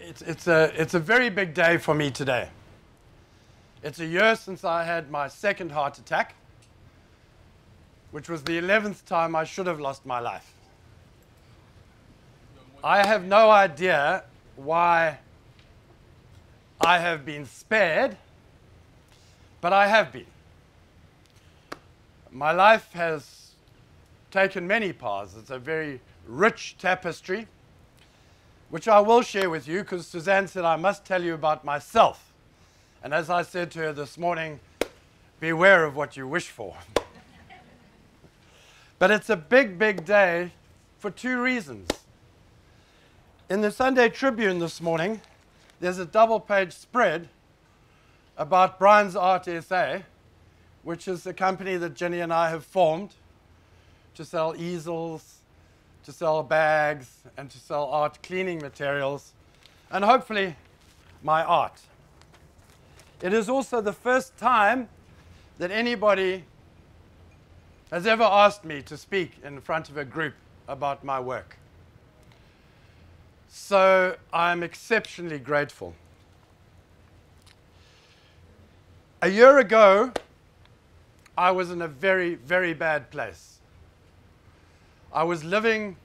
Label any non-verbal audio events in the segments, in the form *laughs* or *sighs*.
it's, it's, a, it's a very big day for me today. It's a year since I had my second heart attack, which was the 11th time I should have lost my life. I have no idea why I have been spared, but I have been. My life has taken many paths. It's a very rich tapestry which I will share with you because Suzanne said I must tell you about myself. And as I said to her this morning, beware of what you wish for. *laughs* but it's a big, big day for two reasons. In the Sunday Tribune this morning, there's a double page spread about Brian's Art SA, which is the company that Jenny and I have formed to sell easels, to sell bags and to sell art cleaning materials, and hopefully my art. It is also the first time that anybody has ever asked me to speak in front of a group about my work. So I'm exceptionally grateful. A year ago, I was in a very, very bad place. I was living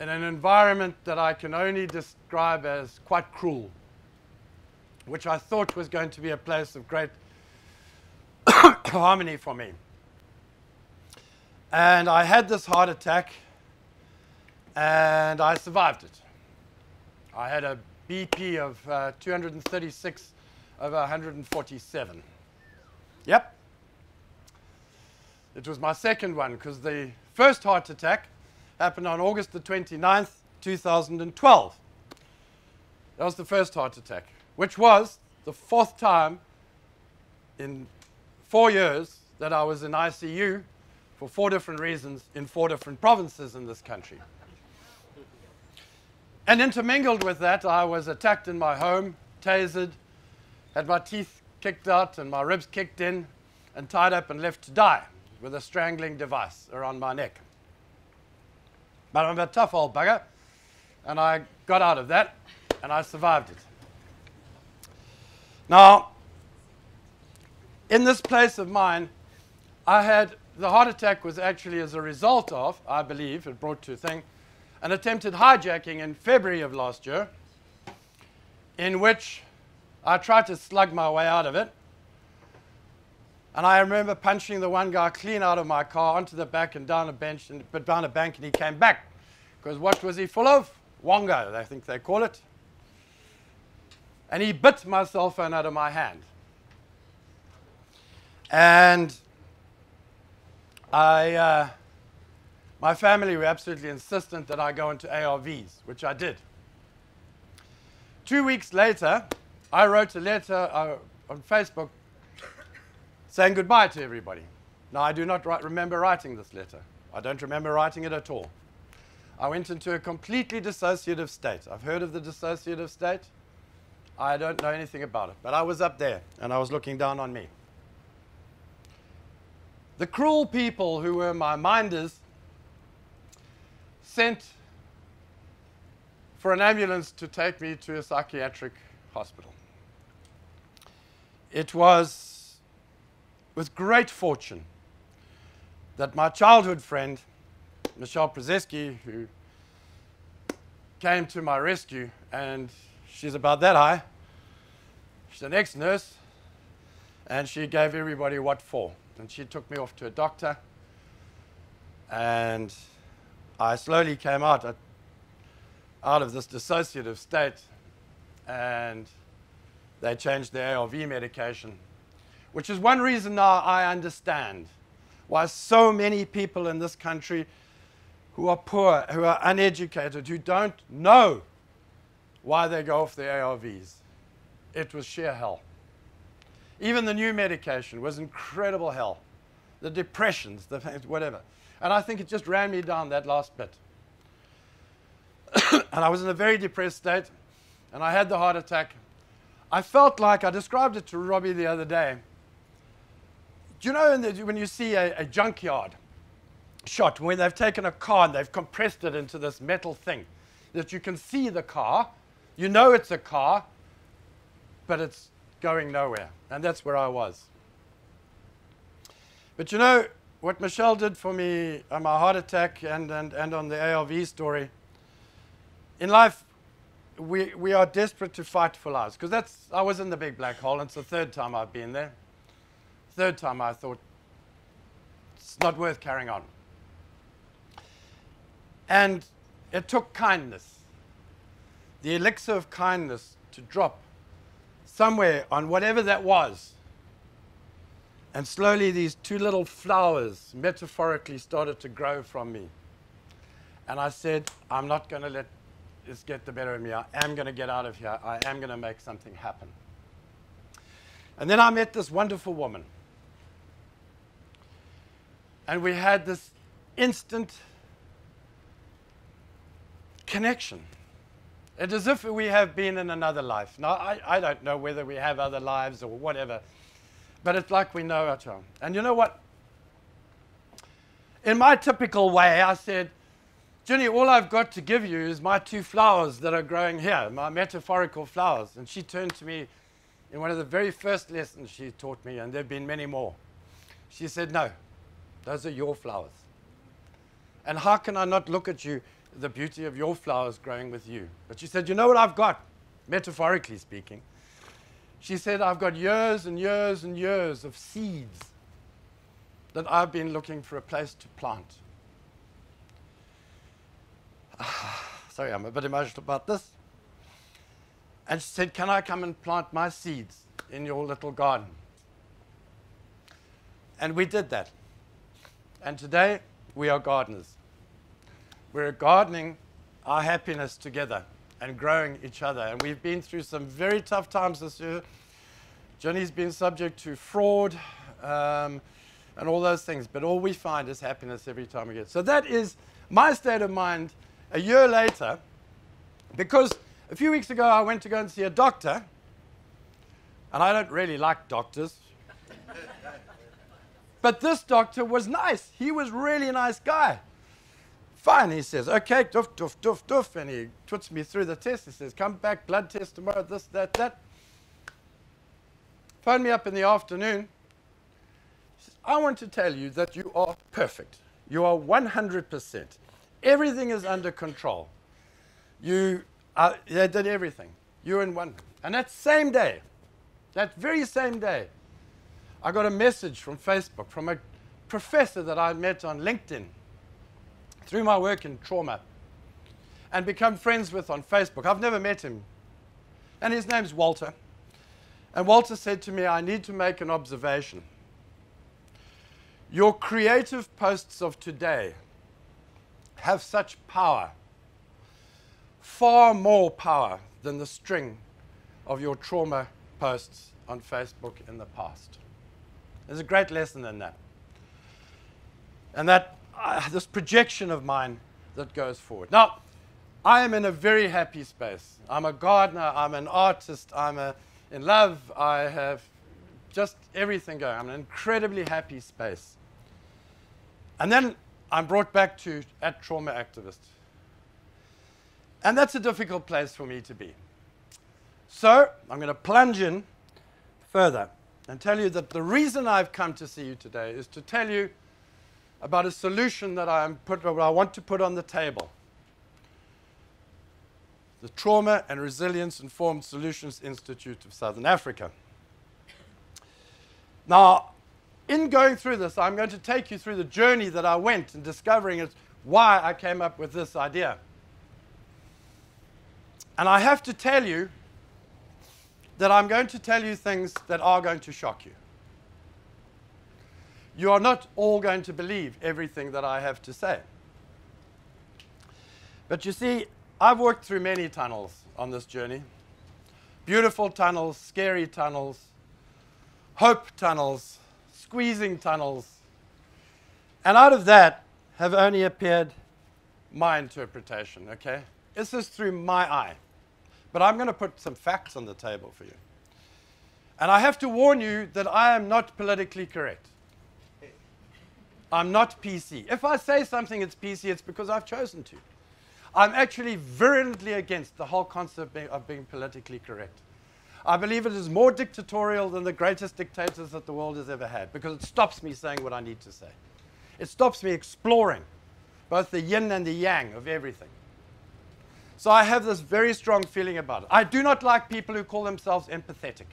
in an environment that I can only describe as quite cruel, which I thought was going to be a place of great *coughs* harmony for me. And I had this heart attack, and I survived it. I had a BP of uh, 236 over 147. Yep. It was my second one because the first heart attack happened on August the 29th, 2012. That was the first heart attack, which was the fourth time in four years that I was in ICU for four different reasons in four different provinces in this country. And intermingled with that, I was attacked in my home, tasered, had my teeth kicked out and my ribs kicked in, and tied up and left to die with a strangling device around my neck. But I'm a tough old bugger, and I got out of that, and I survived it. Now, in this place of mine, I had the heart attack was actually as a result of, I believe, it brought to a thing, an attempted hijacking in February of last year, in which I tried to slug my way out of it and I remember punching the one guy clean out of my car onto the back and down a bench, and, down a bank, and he came back. Because what was he full of? whoonga, I think they call it. And he bit my cell phone out of my hand. And I, uh, my family were absolutely insistent that I go into ARVs, which I did. Two weeks later, I wrote a letter uh, on Facebook saying goodbye to everybody. Now, I do not remember writing this letter. I don't remember writing it at all. I went into a completely dissociative state. I've heard of the dissociative state. I don't know anything about it. But I was up there, and I was looking down on me. The cruel people who were my minders sent for an ambulance to take me to a psychiatric hospital. It was with great fortune that my childhood friend, Michelle Przeski, who came to my rescue, and she's about that high. She's an ex nurse, and she gave everybody what for. And she took me off to a doctor, and I slowly came out, uh, out of this dissociative state, and they changed the ARV medication which is one reason now I understand why so many people in this country who are poor, who are uneducated, who don't know why they go off the ARVs. It was sheer hell. Even the new medication was incredible hell. The depressions, the whatever. And I think it just ran me down that last bit. *coughs* and I was in a very depressed state, and I had the heart attack. I felt like, I described it to Robbie the other day, do you know the, when you see a, a junkyard shot, when they've taken a car and they've compressed it into this metal thing, that you can see the car, You know it's a car, but it's going nowhere. And that's where I was. But you know, what Michelle did for me on my heart attack and, and, and on the ARV story, in life, we, we are desperate to fight for lives. Because that's, I was in the big black hole, and it's the third time I've been there. Third time I thought, it's not worth carrying on. And it took kindness, the elixir of kindness, to drop somewhere on whatever that was. And slowly, these two little flowers metaphorically started to grow from me. And I said, I'm not going to let this get the better of me. I am going to get out of here. I am going to make something happen. And then I met this wonderful woman. And we had this instant connection. It's as if we have been in another life. Now, I, I don't know whether we have other lives or whatever, but it's like we know our own. And you know what? In my typical way, I said, Jenny, all I've got to give you is my two flowers that are growing here, my metaphorical flowers. And she turned to me in one of the very first lessons she taught me, and there have been many more. She said, No, those are your flowers. And how can I not look at you the beauty of your flowers growing with you. But she said, You know what I've got, metaphorically speaking? She said, I've got years and years and years of seeds that I've been looking for a place to plant. *sighs* Sorry, I'm a bit emotional about this. And she said, Can I come and plant my seeds in your little garden? And we did that. And today, we are gardeners. We're gardening our happiness together and growing each other. And we've been through some very tough times this year. Jenny's been subject to fraud um, and all those things, but all we find is happiness every time we get. So that is my state of mind a year later, because a few weeks ago I went to go and see a doctor, and I don't really like doctors. *laughs* but this doctor was nice. He was really a nice guy. Fine, he says. Okay, doof, doof, doof, doof. And he puts me through the test. He says, come back, blood test tomorrow, this, that, that. Phone me up in the afternoon. He says, I want to tell you that you are perfect. You are 100%. Everything is under control. You are, they did everything. You're in one. And that same day, that very same day, I got a message from Facebook from a professor that I met on LinkedIn through my work in trauma and become friends with on Facebook. I've never met him. And his name's Walter. And Walter said to me, I need to make an observation. Your creative posts of today have such power, far more power than the string of your trauma posts on Facebook in the past. There's a great lesson in that. And that uh, this projection of mine that goes forward. Now, I am in a very happy space. I'm a gardener, I'm an artist, I'm a, in love, I have just everything going. I'm in an incredibly happy space. And then I'm brought back to at trauma activist. And that's a difficult place for me to be. So I'm going to plunge in further and tell you that the reason I've come to see you today is to tell you about a solution that I, am put, I want to put on the table. The Trauma and Resilience Informed Solutions Institute of Southern Africa. Now, in going through this, I'm going to take you through the journey that I went in discovering it, why I came up with this idea. And I have to tell you that I'm going to tell you things that are going to shock you you are not all going to believe everything that I have to say. But you see, I've worked through many tunnels on this journey beautiful tunnels, scary tunnels, hope tunnels, squeezing tunnels. And out of that have only appeared my interpretation, okay? This is through my eye. But I'm going to put some facts on the table for you. And I have to warn you that I am not politically correct. I'm not PC. If I say something it's PC, it's because I've chosen to. I'm actually virulently against the whole concept of being, politically correct. I believe it is more dictatorial than the greatest dictators that the world has ever had because it stops me saying what I need to say. It stops me exploring both the yin and the yang of everything. So I have this very strong feeling about it. I do not like people who call themselves empathetic.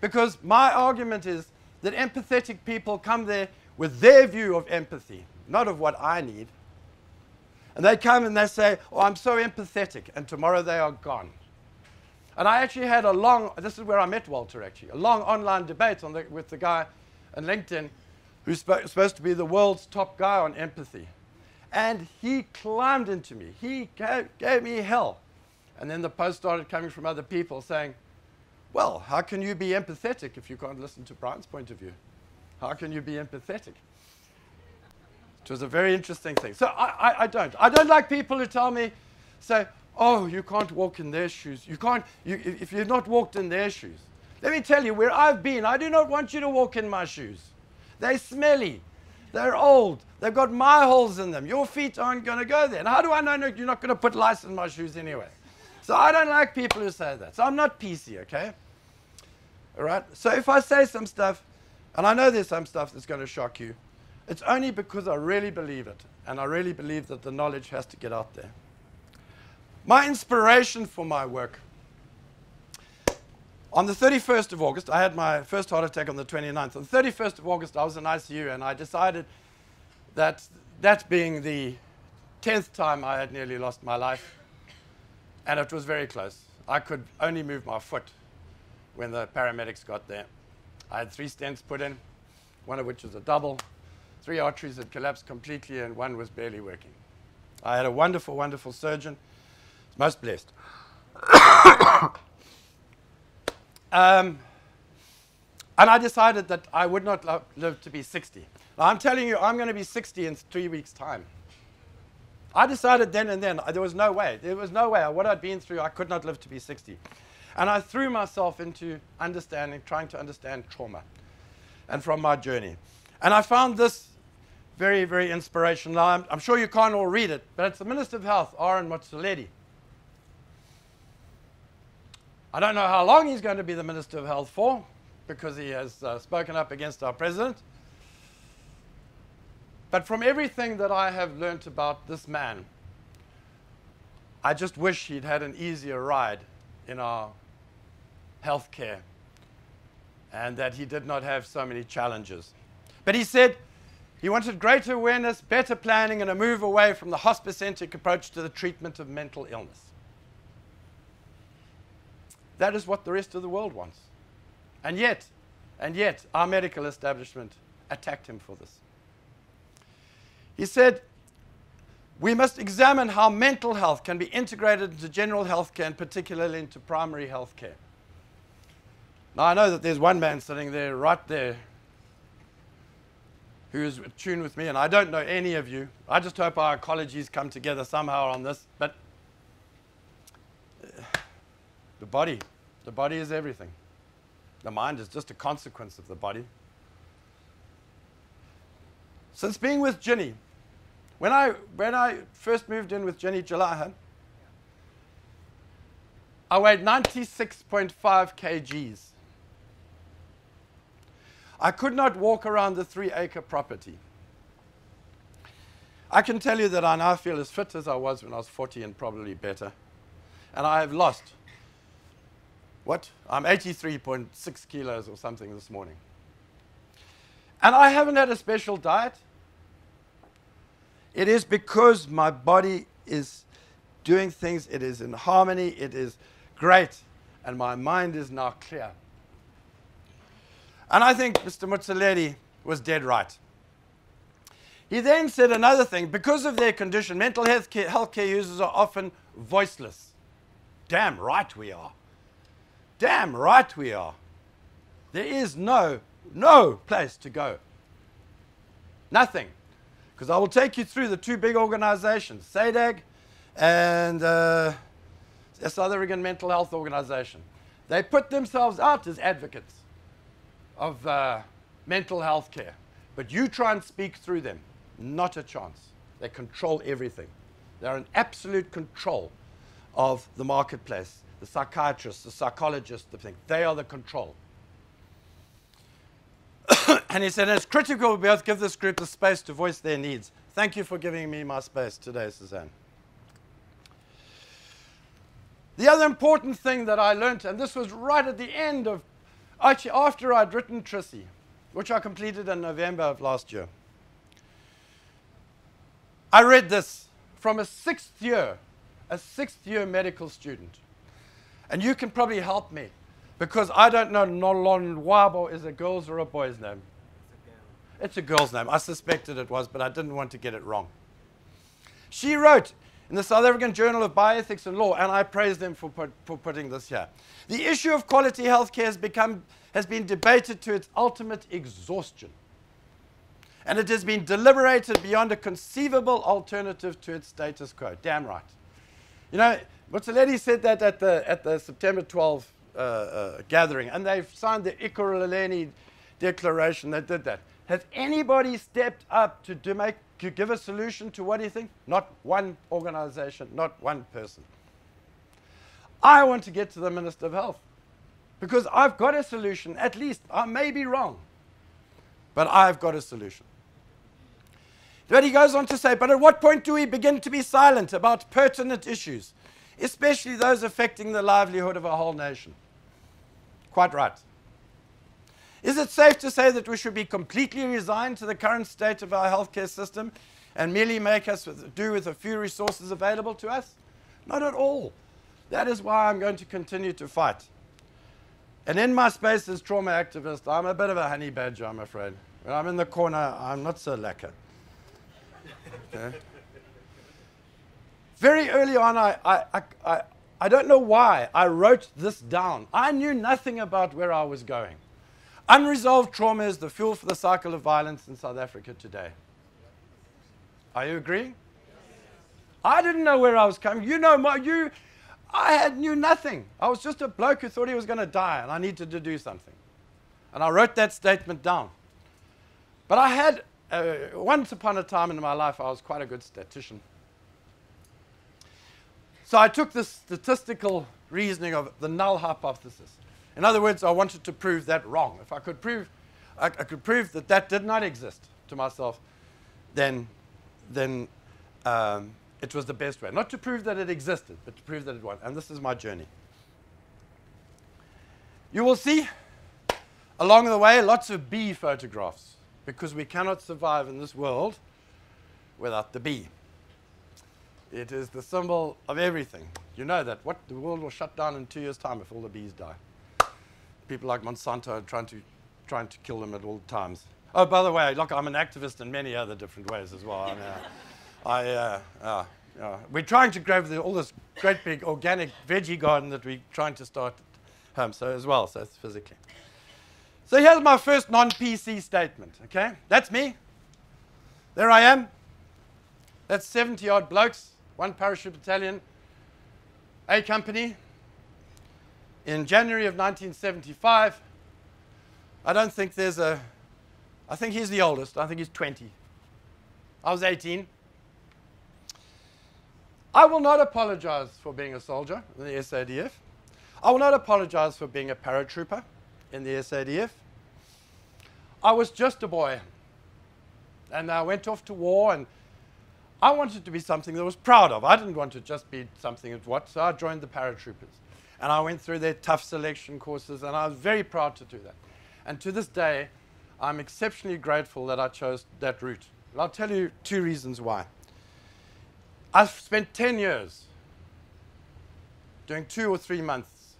because my argument is that empathetic people come there with their view of empathy, not of what I need. And they come and they say, Oh, I'm so empathetic, and tomorrow they are gone. And I actually had a long, this is where I met Walter actually, a long online debate the, with the guy on LinkedIn who's supposed to be the world's top guy on empathy. And he climbed into me. He gave, gave me hell. And then the post started coming from other people saying, well, how can you be empathetic if you can't listen to Brian's point of view? How can you be empathetic? It was a very interesting thing. So I, I, I don't. I don't like people who tell me, say, oh, you can't walk in their shoes. You can't, you, if you've not walked in their shoes. Let me tell you, where I've been, I do not want you to walk in my shoes. They're smelly. They're old. They've got my holes in them. Your feet aren't going to go there. And how do I know you're not going to put lice in my shoes anyway? So I don't like people who say that. So I'm not PC, okay? All right? So if I say some stuff, and I know there's some stuff that's going to shock you, it's only because I really believe it. And I really believe that the knowledge has to get out there. My inspiration for my work. On the 31st of August, I had my first heart attack on the 29th. On the 31st of August, I was in ICU and I decided that, that being the 10th time I had nearly lost my life, and it was very close. I could only move my foot when the paramedics got there. I had three stents put in, one of which was a double. Three arteries had collapsed completely, and one was barely working. I had a wonderful, wonderful surgeon. Most blessed. *coughs* um, and I decided that I would not lo- live to be 60. Now, I'm telling you, I'm going to be 60 in three weeks' time. I decided then and then, there was no way. There was no way. What I'd been through, I could not live to be 60. And I threw myself into understanding, trying to understand trauma and from my journey. And I found this very, very inspirational. Now, I'm, I'm sure you can't all read it, but it's the Minister of Health, Aaron Motsoaledi. I don't know how long he's going to be the Minister of Health for, because he has uh, spoken up against our president. But from everything that I have learnt about this man, I just wish he'd had an easier ride in our healthcare and that he did not have so many challenges. But he said he wanted greater awareness, better planning, and a move away from the hospice centric approach to the treatment of mental illness. That is what the rest of the world wants. And yet, and yet, our medical establishment attacked him for this. He said, we must examine how mental health can be integrated into general health care and particularly into primary health care. Now, I know that there's one man sitting there, right there, who is tuned with me, and I don't know any of you. I just hope our ecologies come together somehow on this. But uh, the body, the body is everything. The mind is just a consequence of the body. Since being with Jenny, when I, when I first moved in with Jenny Jalahan, I weighed 96.5 kgs. I could not walk around the three acre property. I can tell you that I now feel as fit as I was when I was 40 and probably better. And I have lost, what? I'm 83.6 kilos or something this morning. And I haven't had a special diet. It is because my body is doing things, it is in harmony, it is great, and my mind is now clear. And I think Mr. Motsoaledi was dead right. He then said another thing because of their condition, mental health care, healthcare users are often voiceless. Damn right we are. Damn right we are. There is no, no place to go. Nothing. Because I will take you through the two big organizations, SADAG and uh, South African Mental Health Organization. They put themselves out as advocates of uh, mental health care. But you try and speak through them. Not a chance. They control everything. They're in absolute control of the marketplace. The psychiatrists, the psychologists, the thing. They are the control. *coughs* and he said, it's critical we both give this group the space to voice their needs. Thank you for giving me my space today, Suzanne. The other important thing that I learned, and this was right at the end of, actually after I'd written TRISI, which I completed in November of last year. I read this from a sixth year, a sixth year medical student. And you can probably help me because I don't know Nolonwabo is a girl's or a boy's name. It's a girl's name. I suspected it was, but I didn't want to get it wrong. She wrote in the South African Journal of Bioethics and Law, and I praise them for, put, for putting this here. The issue of quality healthcare has, become, has been debated to its ultimate exhaustion. And it has been deliberated beyond a conceivable alternative to its status quo. Damn right. You know, Motsoaledi said that at the, at the September 12 uh, uh, gathering, and they've signed the Ekurhuleni Declaration. They did that. Has anybody stepped up to, to, make, to give a solution to what do you think? Not one organization, not one person. I want to get to the Minister of Health because I've got a solution, at least. I may be wrong, but I've got a solution. But he goes on to say, but at what point do we begin to be silent about pertinent issues, especially those affecting the livelihood of a whole nation? Quite right. Is it safe to say that we should be completely resigned to the current state of our healthcare system and merely make us with, do with the few resources available to us? Not at all. That is why I'm going to continue to fight. And in my space as trauma activist, I'm a bit of a honey badger, I'm afraid. When I'm in the corner, I'm not so lacquer. *laughs* Okay? Very early on, I, I, I, I don't know why I wrote this down. I knew nothing about where I was going. Unresolved trauma is the fuel for the cycle of violence in South Africa today. Are you agreeing? I didn't know where I was coming. You know, my, you, I had knew nothing. I was just a bloke who thought he was going to die and I needed to do something. And I wrote that statement down. But I had, uh, once upon a time in my life, I was quite a good statistician. So I took this statistical reasoning of the null hypothesis. In other words, I wanted to prove that wrong. If I could prove, I, I could prove that that did not exist to myself, then, then um, it was the best way. Not to prove that it existed, but to prove that it was. And this is my journey. You will see along the way lots of bee photographs because we cannot survive in this world without the bee. It is the symbol of everything. You know that. What the world will shut down in two years' time if all the bees die people like Monsanto are trying to, trying to kill them at all times. Oh, by the way, look, I'm an activist in many other different ways as well. Uh, I uh, uh, uh, we're trying to grow the, all this great big organic veggie garden that we're trying to start at home, so as well, so it's physically. So here's my first non-PC statement, okay? That's me. There I am. That's 70 odd blokes, one parachute battalion, A company, in January of 1975. I don't think there's a, I think he's the oldest. I think he's 20. I was 18. I will not apologize for being a soldier in the SADF. I will not apologize for being a paratrooper in the SADF. I was just a boy. And I went off to war and I wanted to be something that I was proud of. I didn't want to just be something of what, so I joined the paratroopers. And I went through their tough selection courses, and I was very proud to do that. And to this day, I'm exceptionally grateful that I chose that route. And I'll tell you two reasons why. I've spent 10 years doing two or three months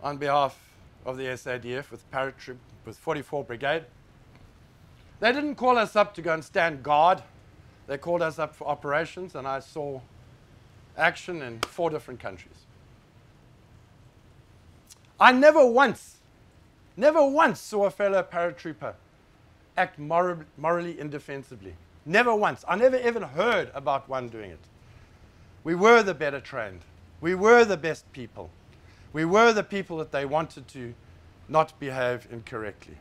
on behalf of the SADF with paratroop with 44 Brigade. They didn't call us up to go and stand guard. They called us up for operations, and I saw action in four different countries. I never once, never once saw a fellow paratrooper act mor morally indefensibly. Never once. I never even heard about one doing it. We were the better trained. We were the best people. We were the people that they wanted to not behave incorrectly.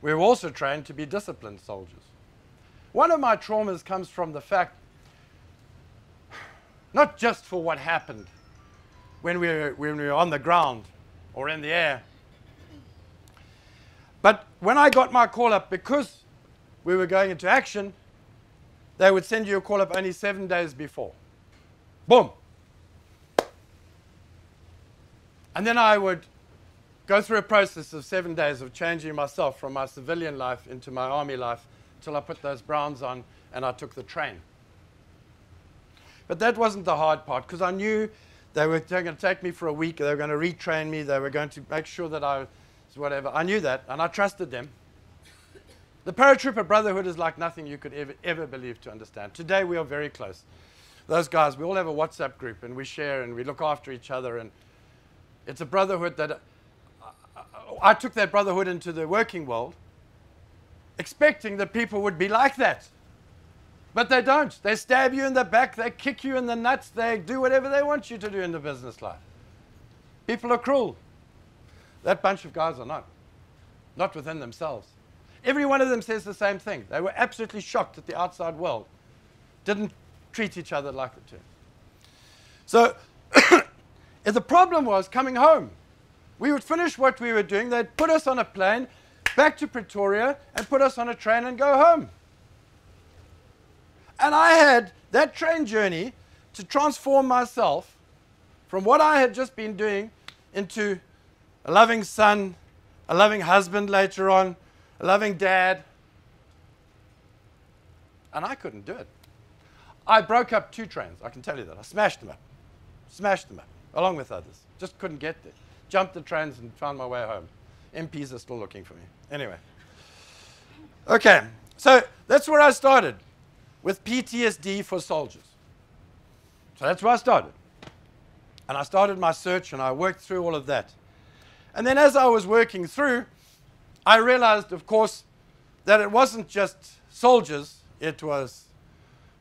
We were also trained to be disciplined soldiers. One of my traumas comes from the fact not just for what happened when we were, when we were on the ground or in the air. But when I got my call up, because we were going into action, they would send you a call up only seven days before. Boom. And then I would go through a process of seven days of changing myself from my civilian life into my army life till I put those browns on and I took the train. But that wasn't the hard part because I knew they were going to take me for a week. They were going to retrain me. They were going to make sure that I was whatever. I knew that and I trusted them. The paratrooper brotherhood is like nothing you could ever, ever believe to understand. Today we are very close. Those guys, we all have a WhatsApp group and we share and we look after each other. And it's a brotherhood that uh, I took that brotherhood into the working world, expecting that people would be like that. But they don't. They stab you in the back, they kick you in the nuts, they do whatever they want you to do in the business life. People are cruel. That bunch of guys are not. Not within themselves. Every one of them says the same thing. They were absolutely shocked that the outside world didn't treat each other like it did. So *coughs* the problem was coming home. We would finish what we were doing, they'd put us on a plane back to Pretoria and put us on a train and go home. And I had that train journey to transform myself from what I had just been doing into a loving son, a loving husband later on, a loving dad. And I couldn't do it. I broke up two trains, I can tell you that. I smashed them up. Smashed them up, along with others. Just couldn't get there jumped the trains and found my way home. MPs are still looking for me. Anyway. Okay, so that's where I started with PTSD for soldiers. So that's where I started. And I started my search and I worked through all of that. And then as I was working through, I realized, of course, that it wasn't just soldiers, it was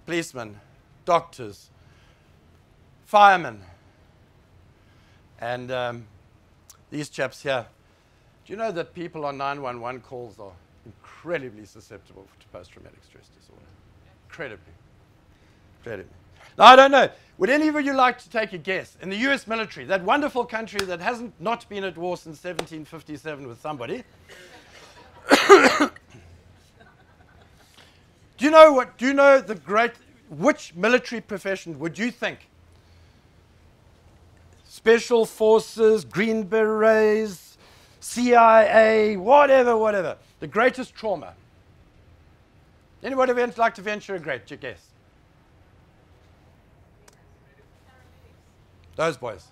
policemen, doctors, firemen, and um, these chaps here, do you know that people on 911 calls are incredibly susceptible to post-traumatic stress disorder? Incredibly. Incredibly. Now, I don't know. Would any of you like to take a guess? In the US military, that wonderful country that hasn't not been at war since 1757 with somebody, *coughs* do you know what? Do you know the great, which military profession would you think special forces, Green Berets, CIA, whatever, whatever. The greatest trauma. Anybody like to venture a great guess? Those boys.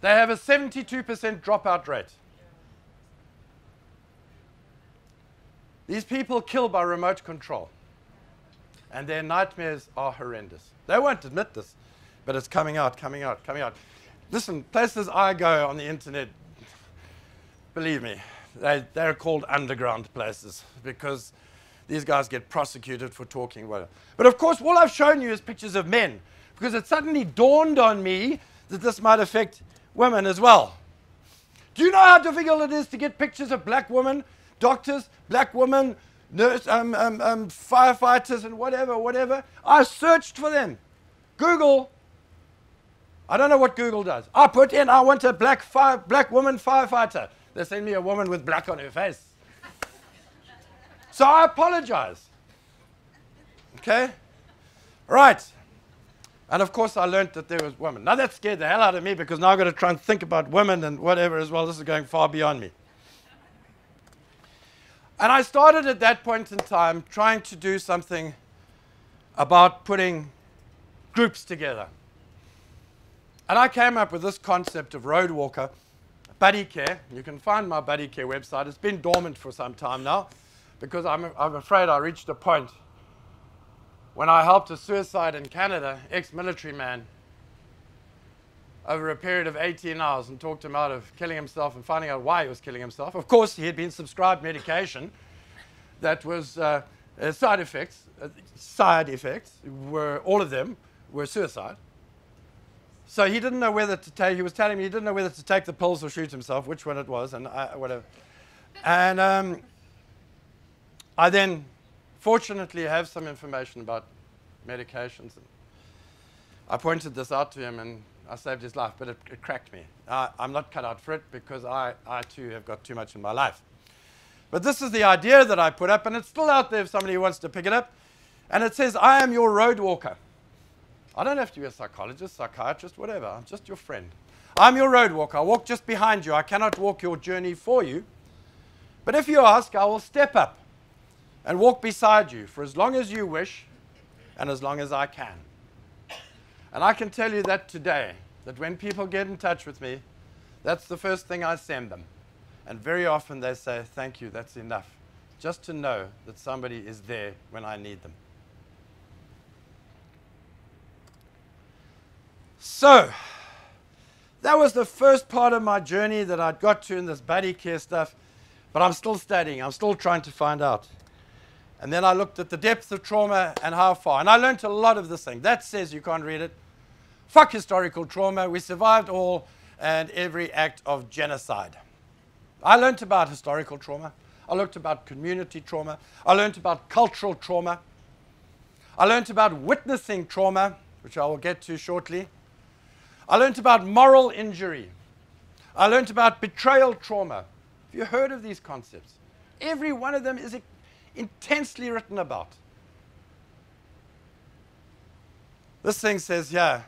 They have a 72% dropout rate. These people kill by remote control. And their nightmares are horrendous. They won't admit this but it's coming out, coming out, coming out. Listen, places I go on the internet, believe me, they, they're called underground places because these guys get prosecuted for talking well. But of course, all I've shown you is pictures of men because it suddenly dawned on me that this might affect women as well. Do you know how difficult it is to get pictures of black women, doctors, black women, nurse, um, um, um, firefighters, and whatever, whatever? I searched for them. Google I don't know what Google does. I put in, I want a black, black woman firefighter. They send me a woman with black on her face. so I apologize. Okay? Right. And of course, I learned that there was women. Now that scared the hell out of me because now I've got to try and think about women and whatever as well. This is going far beyond me. And I started at that point in time trying to do something about putting groups together. And I came up with this concept of road walker, buddy care. You can find my buddy care website. It's been dormant for some time now because I'm, I'm afraid I reached a point when I helped a suicide in Canada, ex-military man, over a period of 18 hours and talked him out of killing himself and finding out why he was killing himself. Of course, he had been subscribed medication that was uh, uh, side effects. Uh, side effects were all of them were suicide. So he didn't know whether to take, he was telling me he didn't know whether to take the pills or shoot himself, which one it was, and I, whatever. And um, I then, fortunately, have some information about medications. And I pointed this out to him and I saved his life, but it, it cracked me. Uh, I'm not cut out for it because I, I too have got too much in my life. But this is the idea that I put up, and it's still out there if somebody wants to pick it up. And it says, I am your road walker. I don't have to be a psychologist, psychiatrist, whatever. I'm just your friend. I'm your road walker. I walk just behind you. I cannot walk your journey for you. But if you ask, I will step up and walk beside you for as long as you wish and as long as I can. And I can tell you that today, that when people get in touch with me, that's the first thing I send them. And very often they say, Thank you, that's enough. Just to know that somebody is there when I need them. So, that was the first part of my journey that I'd got to in this buddy care stuff, but I'm still studying. I'm still trying to find out. And then I looked at the depth of trauma and how far. And I learned a lot of this thing. That says you can't read it. Fuck historical trauma. We survived all and every act of genocide. I learned about historical trauma. I learned about community trauma. I learned about cultural trauma. I learned about witnessing trauma, which I will get to shortly. I learned about moral injury. I learned about betrayal trauma. Have you heard of these concepts? Every one of them is intensely written about. This thing says, yeah,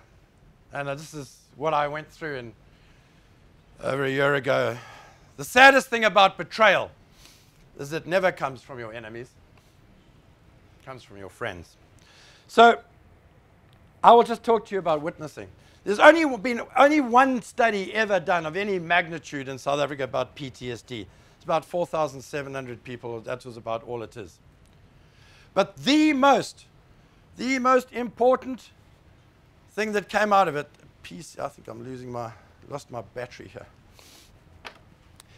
and uh, this is what I went through in, over a year ago. The saddest thing about betrayal is it never comes from your enemies, it comes from your friends. So, I will just talk to you about witnessing. There's only been only one study ever done of any magnitude in South Africa about PTSD. It's about 4,700 people. That was about all it is. But the most, the most important thing that came out of it, piece, I think I'm losing my, lost my battery here.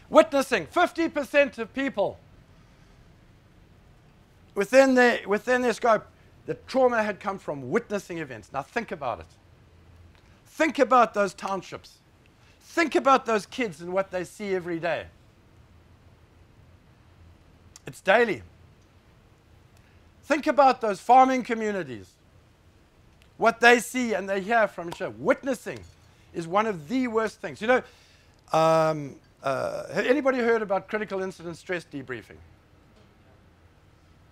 Witnessing, 50% of people within their, within their scope, the trauma had come from witnessing events. Now think about it. Think about those townships. Think about those kids and what they see every day. It's daily. Think about those farming communities. What they see and they hear from each other. Witnessing is one of the worst things. You know, um, uh, anybody heard about critical incident stress debriefing?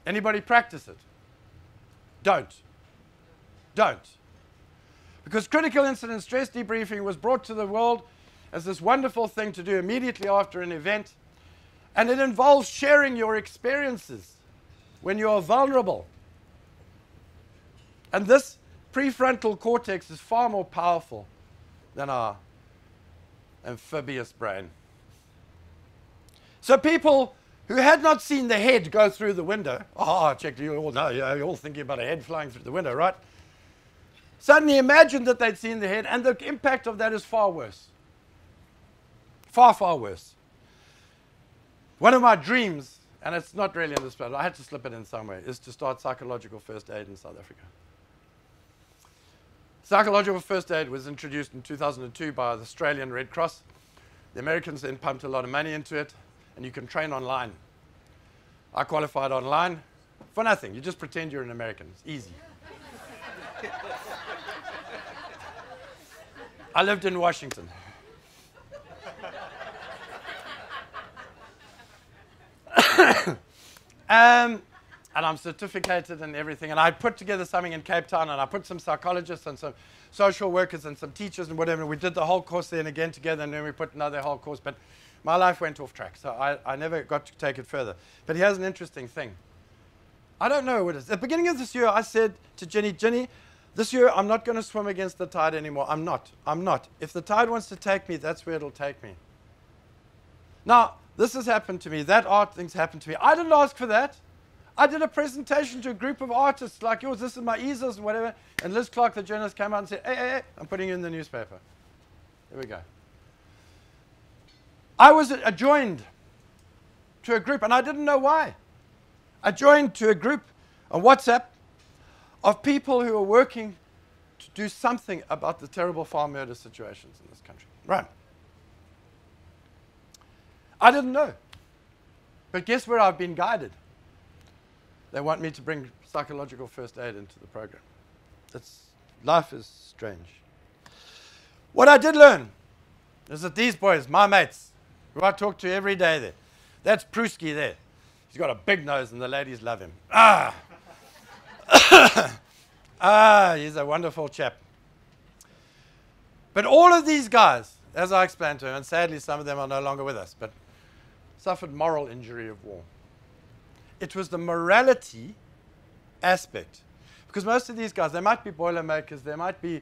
Anybody practice it? Don't. Don't. Because critical incident stress debriefing was brought to the world as this wonderful thing to do immediately after an event. And it involves sharing your experiences when you are vulnerable. And this prefrontal cortex is far more powerful than our amphibious brain. So people who had not seen the head go through the window, ah, oh, check, you all know, you're all thinking about a head flying through the window, right? Suddenly imagine that they'd seen the head, and the impact of that is far worse. Far, far worse. One of my dreams, and it's not really in this plan, I had to slip it in somewhere, is to start psychological first aid in South Africa. Psychological first aid was introduced in 2002 by the Australian Red Cross. The Americans then pumped a lot of money into it, and you can train online. I qualified online for nothing. You just pretend you're an American. It's easy. *laughs* I lived in Washington. *coughs* um, and I'm certificated and everything. And I put together something in Cape Town, and I put some psychologists and some social workers and some teachers and whatever. We did the whole course then again together, and then we put another whole course. But my life went off track, so I, I never got to take it further. But here's an interesting thing. I don't know what it is. At the beginning of this year, I said to Jenny, Jenny, this year, I'm not going to swim against the tide anymore. I'm not. I'm not. If the tide wants to take me, that's where it'll take me. Now, this has happened to me. That art thing's happened to me. I didn't ask for that. I did a presentation to a group of artists like yours. This is my easels and whatever. And Liz Clark, the journalist, came out and said, hey, hey, hey, I'm putting you in the newspaper. Here we go. I was adjoined to a group, and I didn't know why. I joined to a group on WhatsApp of people who are working to do something about the terrible farm murder situations in this country. Right. I didn't know. But guess where I've been guided? They want me to bring psychological first aid into the program. It's, life is strange. What I did learn is that these boys, my mates, who I talk to every day there, that's Prusky there. He's got a big nose and the ladies love him. Ah! *coughs* ah, he's a wonderful chap. But all of these guys, as I explained to him, and sadly some of them are no longer with us, but suffered moral injury of war. It was the morality aspect. Because most of these guys, they might be boilermakers, they might be,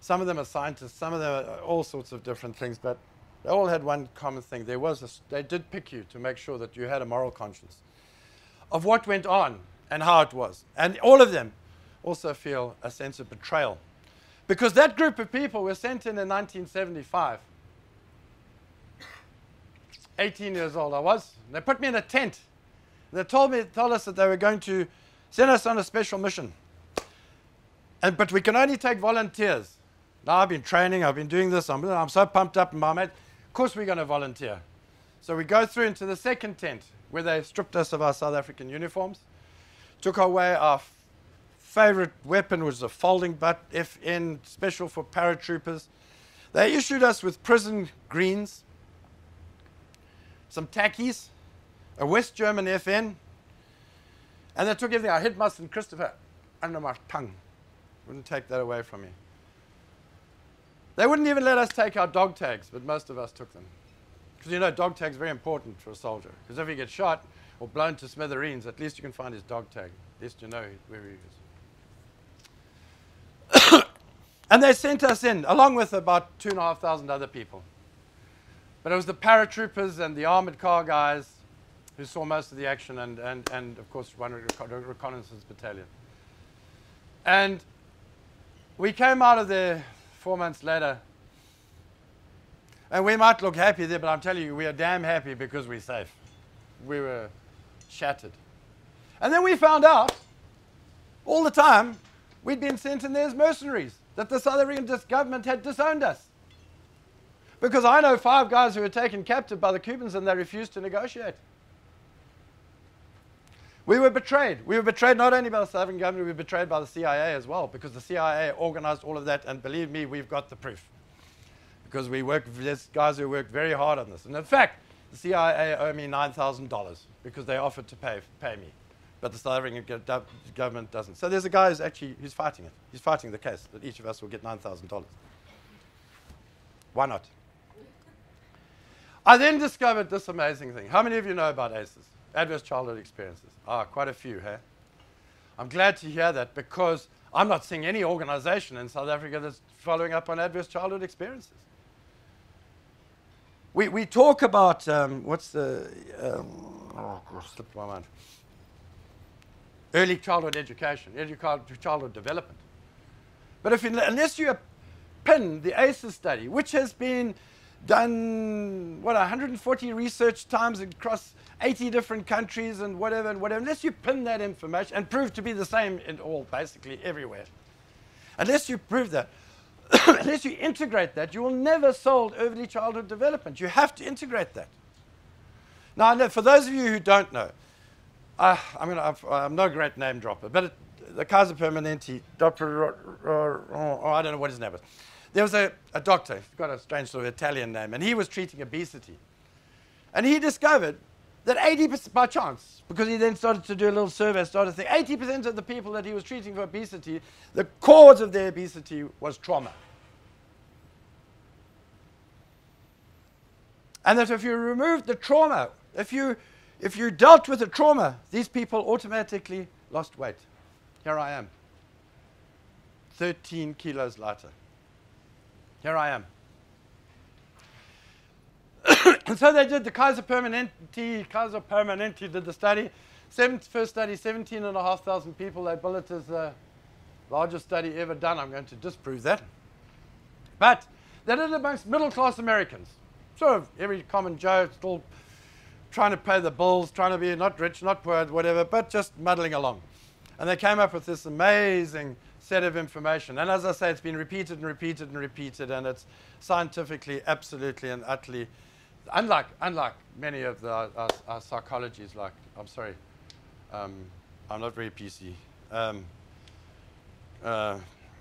some of them are scientists, some of them are all sorts of different things, but they all had one common thing. There was a, they did pick you to make sure that you had a moral conscience of what went on and how it was. And all of them also feel a sense of betrayal. Because that group of people were sent in in 1975. 18 years old I was. They put me in a tent. They told me, told us that they were going to send us on a special mission. And, but we can only take volunteers. Now I've been training, I've been doing this, I'm, I'm so pumped up. Of course we're going to volunteer. So we go through into the second tent where they stripped us of our South African uniforms, took away our favorite weapon was a folding butt FN special for paratroopers. They issued us with prison greens, some tackies, a West German FN, and they took everything. I hid St. Christopher under my tongue. Wouldn't take that away from me. They wouldn't even let us take our dog tags, but most of us took them. Because you know, dog tags are very important for a soldier. Because if you get shot or blown to smithereens, at least you can find his dog tag. At least you know where he is. *coughs* and they sent us in, along with about two and a half thousand other people. But it was the paratroopers and the armored car guys who saw most of the action, and, and, and of course, one reconnaissance battalion. And we came out of there four months later. And we might look happy there, but I'm telling you, we are damn happy because we're safe. We were shattered. And then we found out all the time we'd been sent in there as mercenaries, that the South African government had disowned us. Because I know five guys who were taken captive by the Cubans and they refused to negotiate. We were betrayed. We were betrayed not only by the South African government, we were betrayed by the CIA as well, because the CIA organized all of that, and believe me, we've got the proof. Because we work, there's guys who worked very hard on this. And in fact, the CIA owe me $9,000 because they offered to pay, pay me but the South African government doesn't. So there's a guy who's actually who's fighting it. He's fighting the case that each of us will get $9,000. Why not? I then discovered this amazing thing. How many of you know about ACEs? Adverse childhood experiences. Ah, quite a few, hey? I'm glad to hear that because I'm not seeing any organization in South Africa that's following up on adverse childhood experiences. We, we talk about, um, what's the, um, oh, slipped my mind early childhood education, early childhood development. But if unless you pin the ACEs study, which has been done, what, 140 research times across 80 different countries and whatever and whatever, unless you pin that information and prove to be the same in all, basically everywhere, unless you prove that, *coughs* unless you integrate that, you will never solve early childhood development. You have to integrate that. Now, for those of you who don't know, uh, I'm, gonna, I'm not a great name dropper, but it, the Kaiser Permanente, Dr. Oh, I don't know what his name was. There was a, a doctor, he's got a strange sort of Italian name, and he was treating obesity. And he discovered that 80% by chance, because he then started to do a little survey, started to think 80% of the people that he was treating for obesity, the cause of their obesity was trauma. And that if you removed the trauma, if you if you dealt with the trauma, these people automatically lost weight. Here I am, 13 kilos lighter. Here I am. And so they did the Kaiser Permanente, Kaiser Permanente did the study. Seven, first study, 17,500 people. They bill it as the largest study ever done. I'm going to disprove that. But they did it amongst middle class Americans. Sort of every common Joe, still trying to pay the bills, trying to be not rich, not poor, whatever, but just muddling along. And they came up with this amazing set of information. And as I say, it's been repeated and repeated and repeated, and it's scientifically, absolutely, and utterly, unlike, unlike many of the, our, our psychologies, like, I'm sorry, um, I'm not very PC. Um, uh,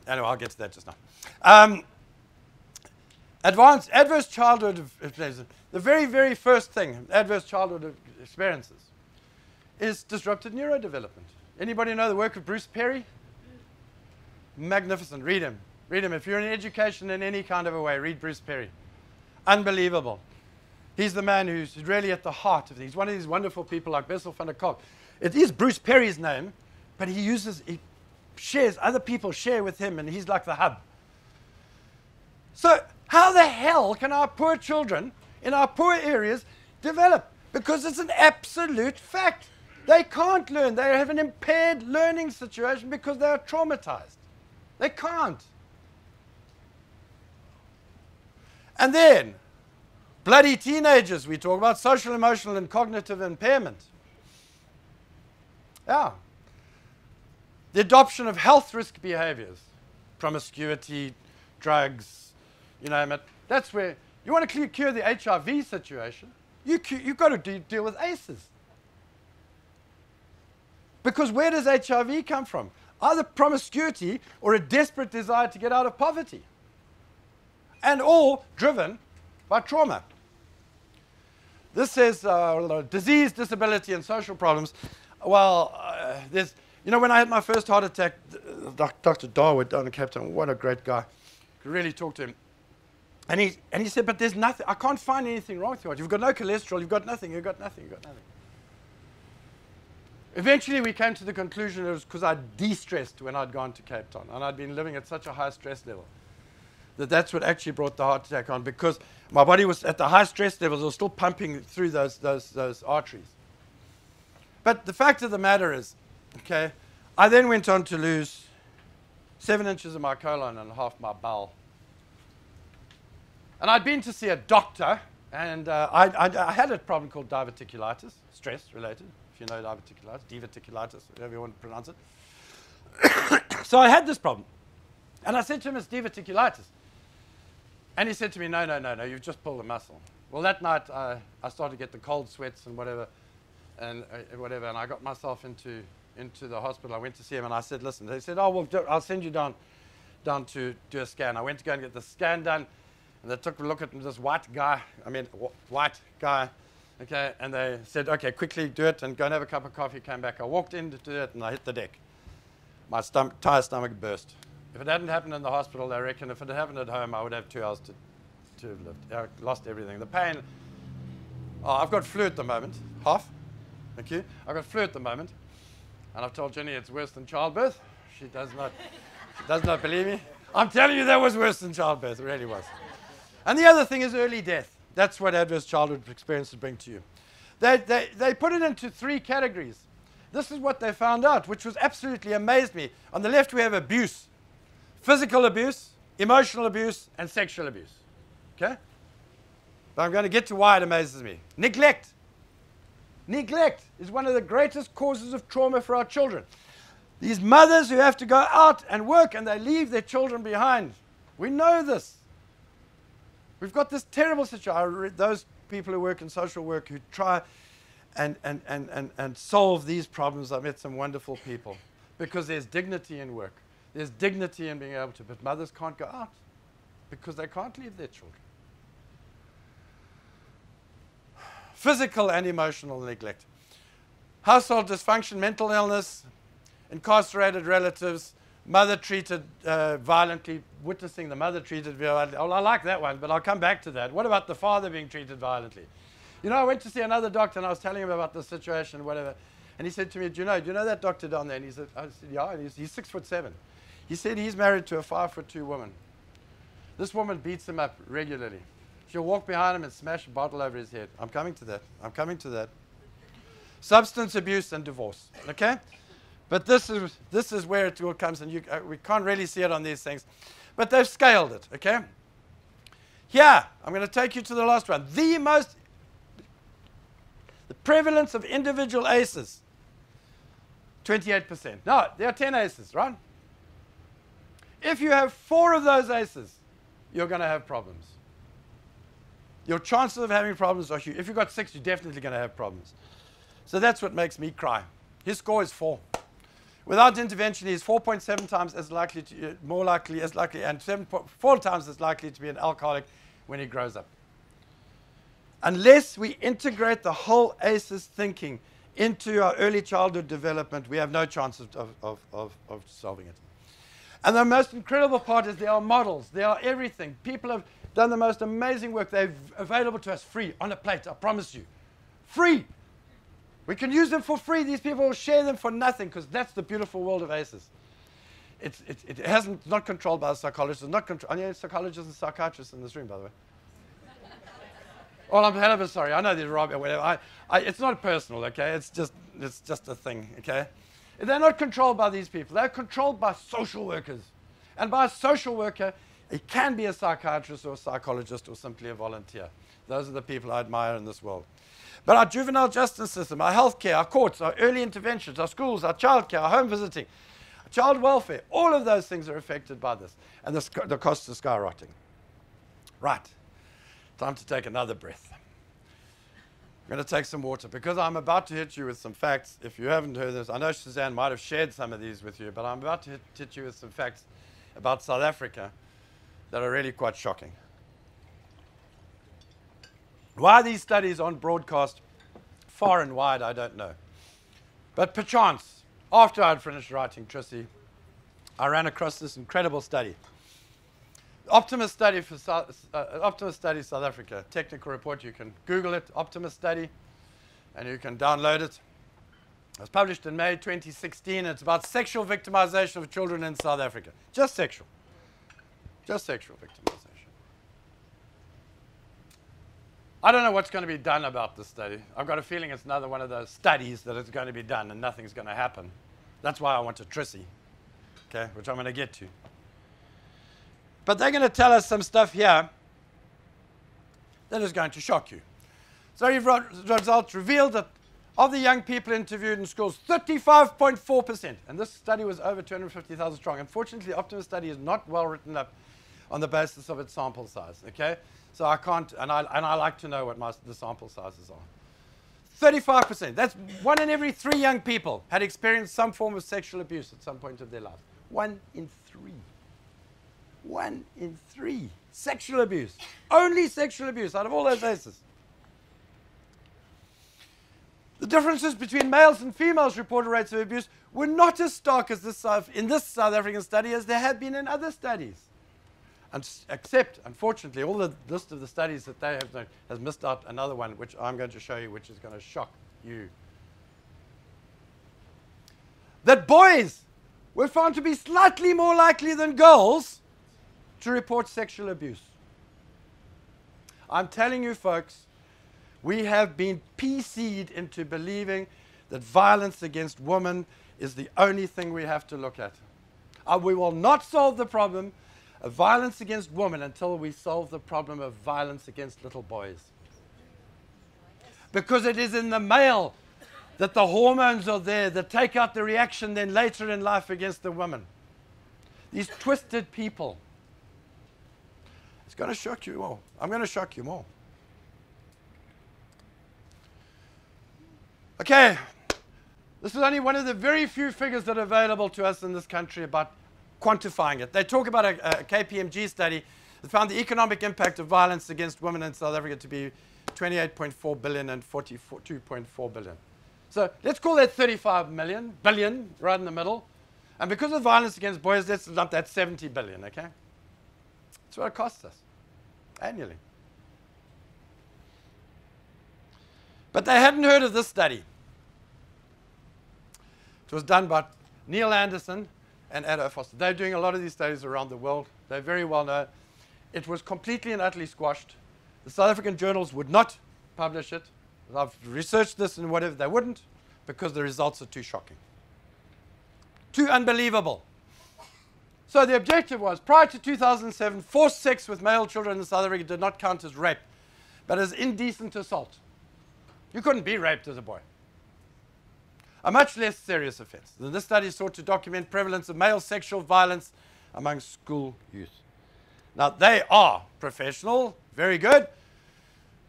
anyway, I'll get to that just now. Um, advanced adverse childhood experiences. The very, very first thing, adverse childhood experiences, is disrupted neurodevelopment. Anybody know the work of Bruce Perry? Magnificent. Read him. Read him. If you're in education in any kind of a way, read Bruce Perry. Unbelievable. He's the man who's really at the heart of these. He's one of these wonderful people like Bessel van der Kolk. It is Bruce Perry's name, but he uses, he shares, other people share with him, and he's like the hub. So, how the hell can our poor children in our poor areas develop? Because it's an absolute fact. They can't learn. They have an impaired learning situation because they are traumatized. They can't. And then, bloody teenagers, we talk about social, emotional, and cognitive impairment. Yeah. The adoption of health risk behaviors, promiscuity, drugs, you name it. That's where you want to cure the HIV situation. You, you've got to de deal with ACEs. Because where does HIV come from? Either promiscuity or a desperate desire to get out of poverty. And all driven by trauma. This says uh, disease, disability, and social problems. Well, uh, there's, you know, when I had my first heart attack, Dr. Darwood down in Cape Town, what a great guy. Could really talk to him. And he, and he said, but there's nothing, I can't find anything wrong with you. You've got no cholesterol, you've got nothing, you've got nothing, you've got nothing. Eventually, we came to the conclusion it was because I'd de-stressed when I'd gone to Cape Town, and I'd been living at such a high stress level that that's what actually brought the heart attack on because my body was at the high stress levels, it was still pumping through those, those, those arteries. But the fact of the matter is, okay, I then went on to lose seven inches of my colon and half my bowel. And I'd been to see a doctor, and uh, I, I, I had a problem called diverticulitis, stress related if you know diverticulitis, diverticulitis, whatever you want to pronounce it. *coughs* so I had this problem. And I said to him, it's diverticulitis. And he said to me, no, no, no, no, you've just pulled a muscle. Well, that night uh, I started to get the cold sweats and whatever, and uh, whatever, and I got myself into, into the hospital. I went to see him, and I said, listen, they said, oh, well, I'll send you down, down to do a scan. I went to go and get the scan done, and they took a look at this white guy, I mean, white guy, Okay, and they said, okay, quickly do it and go and have a cup of coffee. Came back. I walked in to do it and I hit the deck. My entire stomach burst. If it hadn't happened in the hospital, I reckon if it had happened at home, I would have two hours to, to have lived. I lost everything. The pain. Oh, I've got flu at the moment. Half. Thank you. I've got flu at the moment. And I've told Jenny it's worse than childbirth. She does not, she does not believe me. I'm telling you, that was worse than childbirth. It really was. And the other thing is early death. That's what adverse childhood experiences bring to you. They, they, they put it into three categories. This is what they found out, which was absolutely amazed me. On the left, we have abuse physical abuse, emotional abuse, and sexual abuse. Okay? But I'm going to get to why it amazes me. Neglect. Neglect is one of the greatest causes of trauma for our children. These mothers who have to go out and work and they leave their children behind. We know this. We've got this terrible situation. Those people who work in social work who try and, and, and, and, and solve these problems, I've met some wonderful people because there's dignity in work. There's dignity in being able to, but mothers can't go out because they can't leave their children. Physical and emotional neglect. Household dysfunction, mental illness, incarcerated relatives, mother treated uh, violently, witnessing the mother treated violently. Oh, I like that one, but I'll come back to that. What about the father being treated violently? You know, I went to see another doctor and I was telling him about the situation, whatever. And he said to me, Do you know, do you know that doctor down there? And he said, I said, Yeah, and he's, he's six foot seven. He said he's married to a five foot two woman. This woman beats him up regularly. She'll walk behind him and smash a bottle over his head. I'm coming to that. I'm coming to that. Substance abuse and divorce. Okay? But this is, this is where it all comes, and you, uh, we can't really see it on these things. But they've scaled it, okay? Here, I'm going to take you to the last one. The most, the prevalence of individual ACEs, 28%. No, there are 10 ACEs, right? If you have four of those ACEs, you're going to have problems. Your chances of having problems are huge. If you've got six, you're definitely going to have problems. So that's what makes me cry. His score is four Without intervention, he's 4.7 times as likely to, uh, more likely, as likely, and 7.4 times as likely to be an alcoholic when he grows up. Unless we integrate the whole ACEs thinking into our early childhood development, we have no chance of, of, of, of solving it. And the most incredible part is they are models. They are everything. People have done the most amazing work. They're available to us free on a plate, I promise you. Free. We can use them for free. These people will share them for nothing because that's the beautiful world of ACEs. It's, it, it hasn't, not controlled by the psychologists. Not control, need psychologists and psychiatrists in this room, by the way. well, I'm hell of a sorry. I know they're Rob or whatever. I, I, it's not personal, okay? It's just, it's just a thing, okay? They're not controlled by these people. They're controlled by social workers. And by a social worker, it can be a psychiatrist or a psychologist or simply a volunteer. Those are the people I admire in this world. But our juvenile justice system, our healthcare, our courts, our early interventions, our schools, our childcare, our home visiting, child welfare, all of those things are affected by this. And the, the costs are skyrocketing. Right. Time to take another breath. I'm going to take some water because I'm about to hit you with some facts. If you haven't heard this, I know Suzanne might have shared some of these with you, but I'm about to hit, you with some facts about South Africa that are really quite shocking. Why these studies on broadcast far and wide, I don't know. But perchance, after I'd finished writing TRISI, I ran across this incredible study. Optimus study for South, uh, study South Africa, technical report. You can Google it, Optimus study, and you can download it. It was published in May 2016. It's about sexual victimization of children in South Africa. Just sexual. Just sexual victimization. I don't know what's going to be done about this study. I've got a feeling it's another one of those studies that is going to be done and nothing's going to happen. That's why I want to TRISI, okay, which I'm going to get to. But they're going to tell us some stuff here that is going to shock you. So you've results revealed that of the young people interviewed in schools, 35.4%, and this study was over 250,000 strong. Unfortunately, the Optimus study is not well written up on the basis of its sample size, okay? So I can't, and I, and I like to know what my, the sample sizes are. 35%, that's one in every three young people had experienced some form of sexual abuse at some point of their life. One in three. One in three. Sexual abuse. Only sexual abuse out of all those cases. The differences between males and females reported rates of abuse were not as stark as this, in this South African study as there have been in other studies And except, unfortunately, all the list of the studies that they have done has missed out another one, which I'm going to show you, which is going to shock you. That boys were found to be slightly more likely than girls to report sexual abuse. I'm telling you, folks, we have been PC'd into believing that violence against women is the only thing we have to look at. Uh, we will not solve the problem of violence against women until we solve the problem of violence against little boys. Because it is in the male that the hormones are there that take out the reaction then later in life against the woman. These twisted people. It's going to shock you all. I'm going to shock you more. Okay, this is only one of the very few figures that are available to us in this country about quantifying it. They talk about a, a KPMG study that found the economic impact of violence against women in South Africa to be 28.4 billion and 42.4 billion. So let's call that 35 million, billion, right in the middle. And because of violence against boys, let's lump that 70 billion, okay? That's what it costs us annually. But they hadn't heard of this study. It was done by Neil Andersson and Addo Foster. They're doing a lot of these studies around the world. They're very well known. It was completely and utterly squashed. The South African journals would not publish it. I've researched this and whatever, they wouldn't because the results are too shocking. Too unbelievable. So the objective was prior to 2007, forced sex with male children in South Africa did not count as rape, but as indecent assault. You couldn't be raped as a boy a much less serious offense. This study sought to document prevalence of male sexual violence among school youth. Now, they are professional, very good.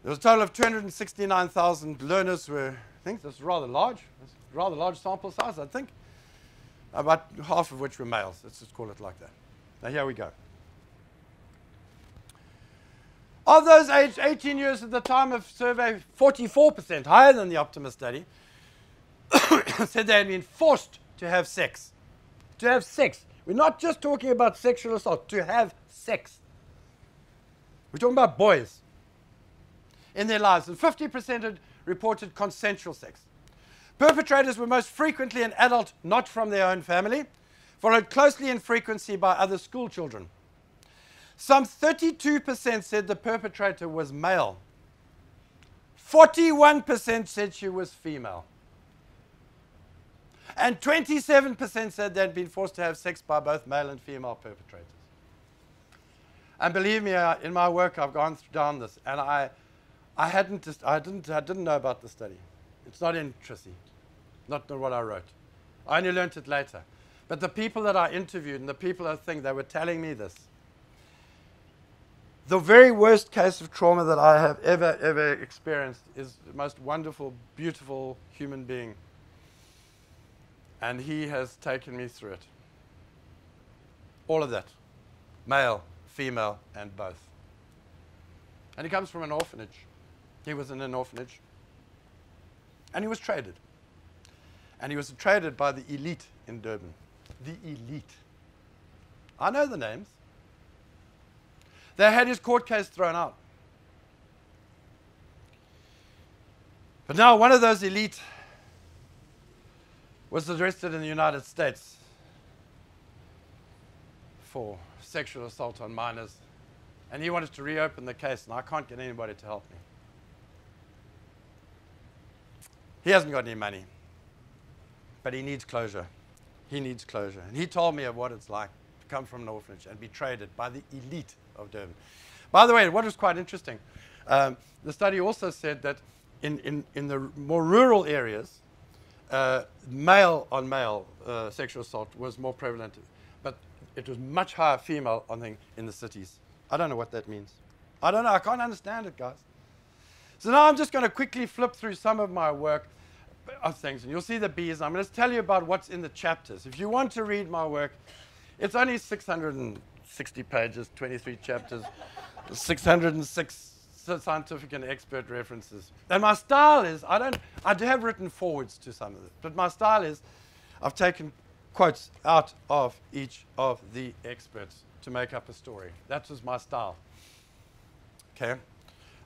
There was a total of 269,000 learners who were, I think this is rather large, rather large sample size, I think. About half of which were males. Let's just call it like that. Now, here we go. Of those aged 18 years at the time of survey, 44%, higher than the Optima study, *coughs* said they had been forced to have sex. To have sex. We're not just talking about sexual assault, to have sex. We're talking about boys in their lives. And 50% had reported consensual sex. Perpetrators were most frequently an adult not from their own family, followed closely in frequency by other school children. Some 32% said the perpetrator was male. 41% said she was female. And 27% said they'd been forced to have sex by both male and female perpetrators. And believe me, in my work, I've gone down this, and I, I hadn't, just, I didn't, I didn't know about the study. It's not in not what I wrote. I only learned it later. But the people that I interviewed and the people I think they were telling me this. The very worst case of trauma that I have ever, ever experienced is the most wonderful, beautiful human being. And he has taken me through it. All of that. Male, female, and both. And he comes from an orphanage. He was in an orphanage. And he was traded. And he was traded by the elite in Durban the elite. I know the names. They had his court case thrown out. But now one of those elite was arrested in the United States for sexual assault on minors. And he wanted to reopen the case, and I can't get anybody to help me. He hasn't got any money, but he needs closure. He needs closure. And he told me of what it's like to come from an orphanage and be traded by the elite of Durban. By the way, what was quite interesting, um, the study also said that in, in, in the more rural areas, uh, male on male uh, sexual assault was more prevalent, but it was much higher female on the, in the cities. I don't know what that means. I don't know. I can't understand it, guys. So now I'm just going to quickly flip through some of my work of things, and you'll see the bees. I'm going to tell you about what's in the chapters. If you want to read my work, it's only 660 pages, 23 chapters, 606 scientific and expert references. And my style is, I don't, I do have written forwards to some of this, but my style is, I've taken quotes out of each of the experts to make up a story. That was my style. Okay?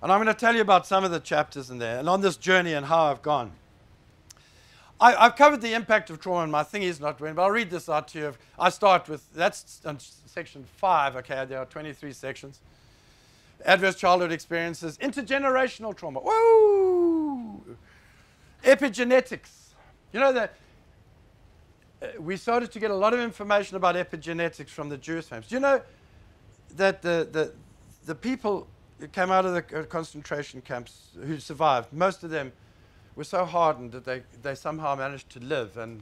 And I'm going to tell you about some of the chapters in there and on this journey and how I've gone. I, have covered the impact of trauma, and my thing is not when, but I'll read this out to you. I start with that's section five. Okay, there are 23 sections. Adverse childhood experiences, intergenerational trauma. Woo! Epigenetics. You know that uh, we started to get a lot of information about epigenetics from the Jewish families. Do you know that the, the, the people who came out of the concentration camps who survived, most of them were so hardened that they, they somehow managed to live and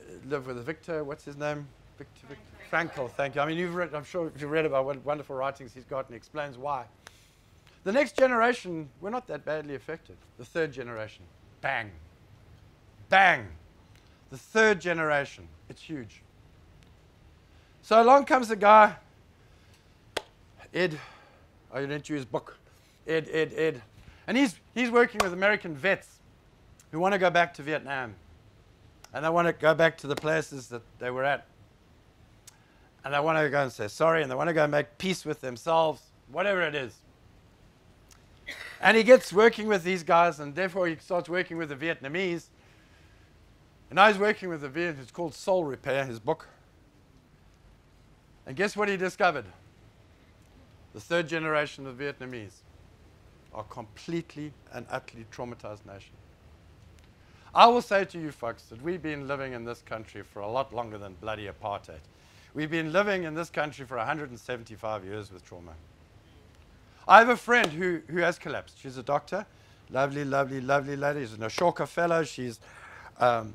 uh, live with Viktor, what's his name? Viktor, Viktor Frankl, thank you. I mean, you've read, I'm sure you've read about what wonderful writings he's got and he explains why. The next generation, we're not that badly affected. The third generation, bang, bang. The third generation, it's huge. So along comes a guy, Ed, I lent you his book, Ed, Ed, Ed. And he's, he's working with American vets who want to go back to Vietnam. And they want to go back to the places that they were at. And they want to go and say sorry, and they want to go and make peace with themselves, whatever it is. And he gets working with these guys, and therefore he starts working with the Vietnamese. And now he's working with the Vietnamese. It's called Soul Repair, his book. And guess what he discovered? The third generation of Vietnamese are completely and utterly traumatized nation. I will say to you folks that we've been living in this country for a lot longer than bloody apartheid. We've been living in this country for 175 years with trauma. I have a friend who, who has collapsed. She's a doctor, lovely, lovely, lovely lady. She's an Ashoka fellow. She's um,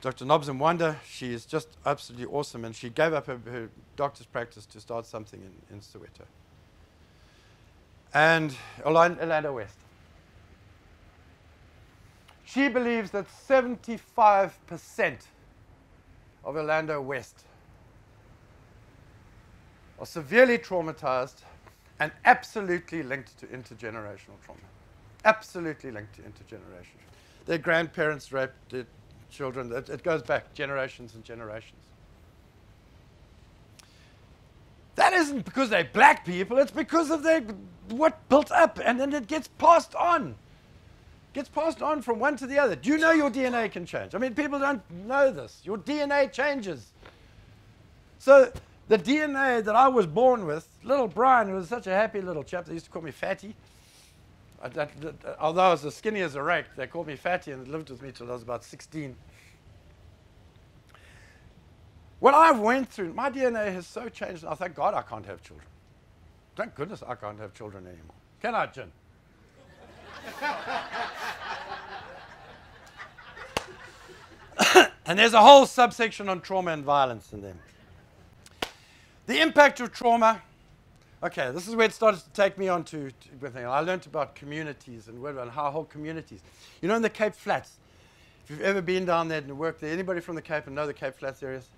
Dr. Nobs Mwanda. She is just absolutely awesome, and she gave up her, her doctor's practice to start something in, in Soweto. And Orlando West. She believes that 75% of Orlando West are severely traumatized and absolutely linked to intergenerational trauma. Absolutely linked to intergenerational. Trauma. Their grandparents raped their children. It, it goes back generations and generations. That isn't because they're black people, it's because of their, what built up, and then it gets passed on. Gets passed on from one to the other. Do you know your DNA can change? I mean, people don't know this. Your DNA changes. So the DNA that I was born with, little Brian was such a happy little chap. They used to call me Fatty. I, although I was as skinny as a rake, they called me Fatty and lived with me till I was about 16. What I've went through, my DNA has so changed. I thank God I can't have children. Thank goodness I can't have children anymore. Can I, Jin? *coughs* and there's a whole subsection on trauma and violence in them. The impact of trauma. Okay, this is where it started to take me on to, to I learned about communities and, and how whole communities. You know, in the Cape Flats, if you've ever been down there and worked there, anybody from the Cape and know the Cape Flats areas?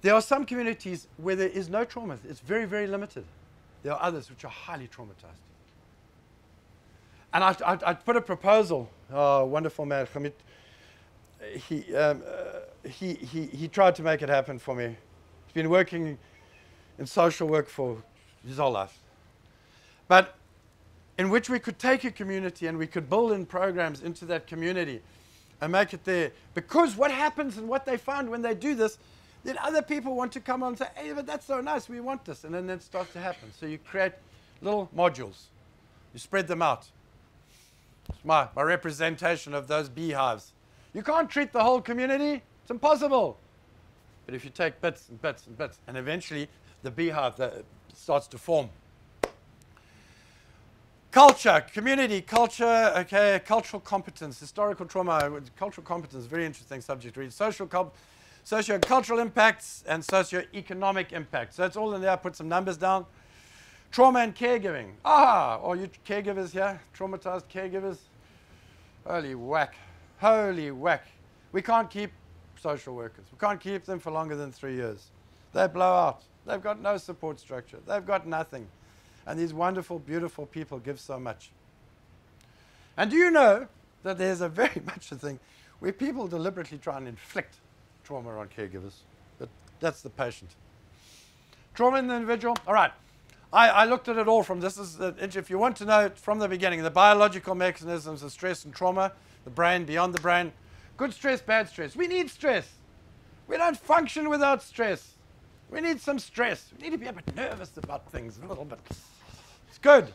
There are some communities where there is no trauma. It's very, very limited. There are others which are highly traumatized. And I, I, I put a proposal. Oh, wonderful man, Hamid. He, um, uh, he, he, he tried to make it happen for me. He's been working in social work for his whole life. But in which we could take a community and we could build in programs into that community and make it there. Because what happens and what they find when they do this then other people want to come on and say, hey, but that's so nice, we want this. And then it starts to happen. So you create little modules, you spread them out. It's my, my representation of those beehives. You can't treat the whole community, it's impossible. But if you take bits and bits and bits, and eventually the beehive that starts to form. Culture, community, culture, okay, cultural competence, historical trauma, cultural competence, very interesting subject to read. Social competence socio-cultural impacts and socio-economic impacts. So that's all in there. I put some numbers down. Trauma and caregiving. Ah, all you caregivers here, traumatized caregivers. Holy whack. Holy whack. We can't keep social workers. We can't keep them for longer than three years. They blow out. They've got no support structure. They've got nothing. And these wonderful, beautiful people give so much. And do you know that there's a very *laughs* much a thing where people deliberately try and inflict trauma on caregivers, but that's the patient. Trauma in the individual, all right. I, I looked at it all from this is, the if you want to know from the beginning, the biological mechanisms of stress and trauma, the brain, beyond the brain, good stress, bad stress. We need stress. We don't function without stress. We need some stress. We need to be a bit nervous about things, a little bit. It's good.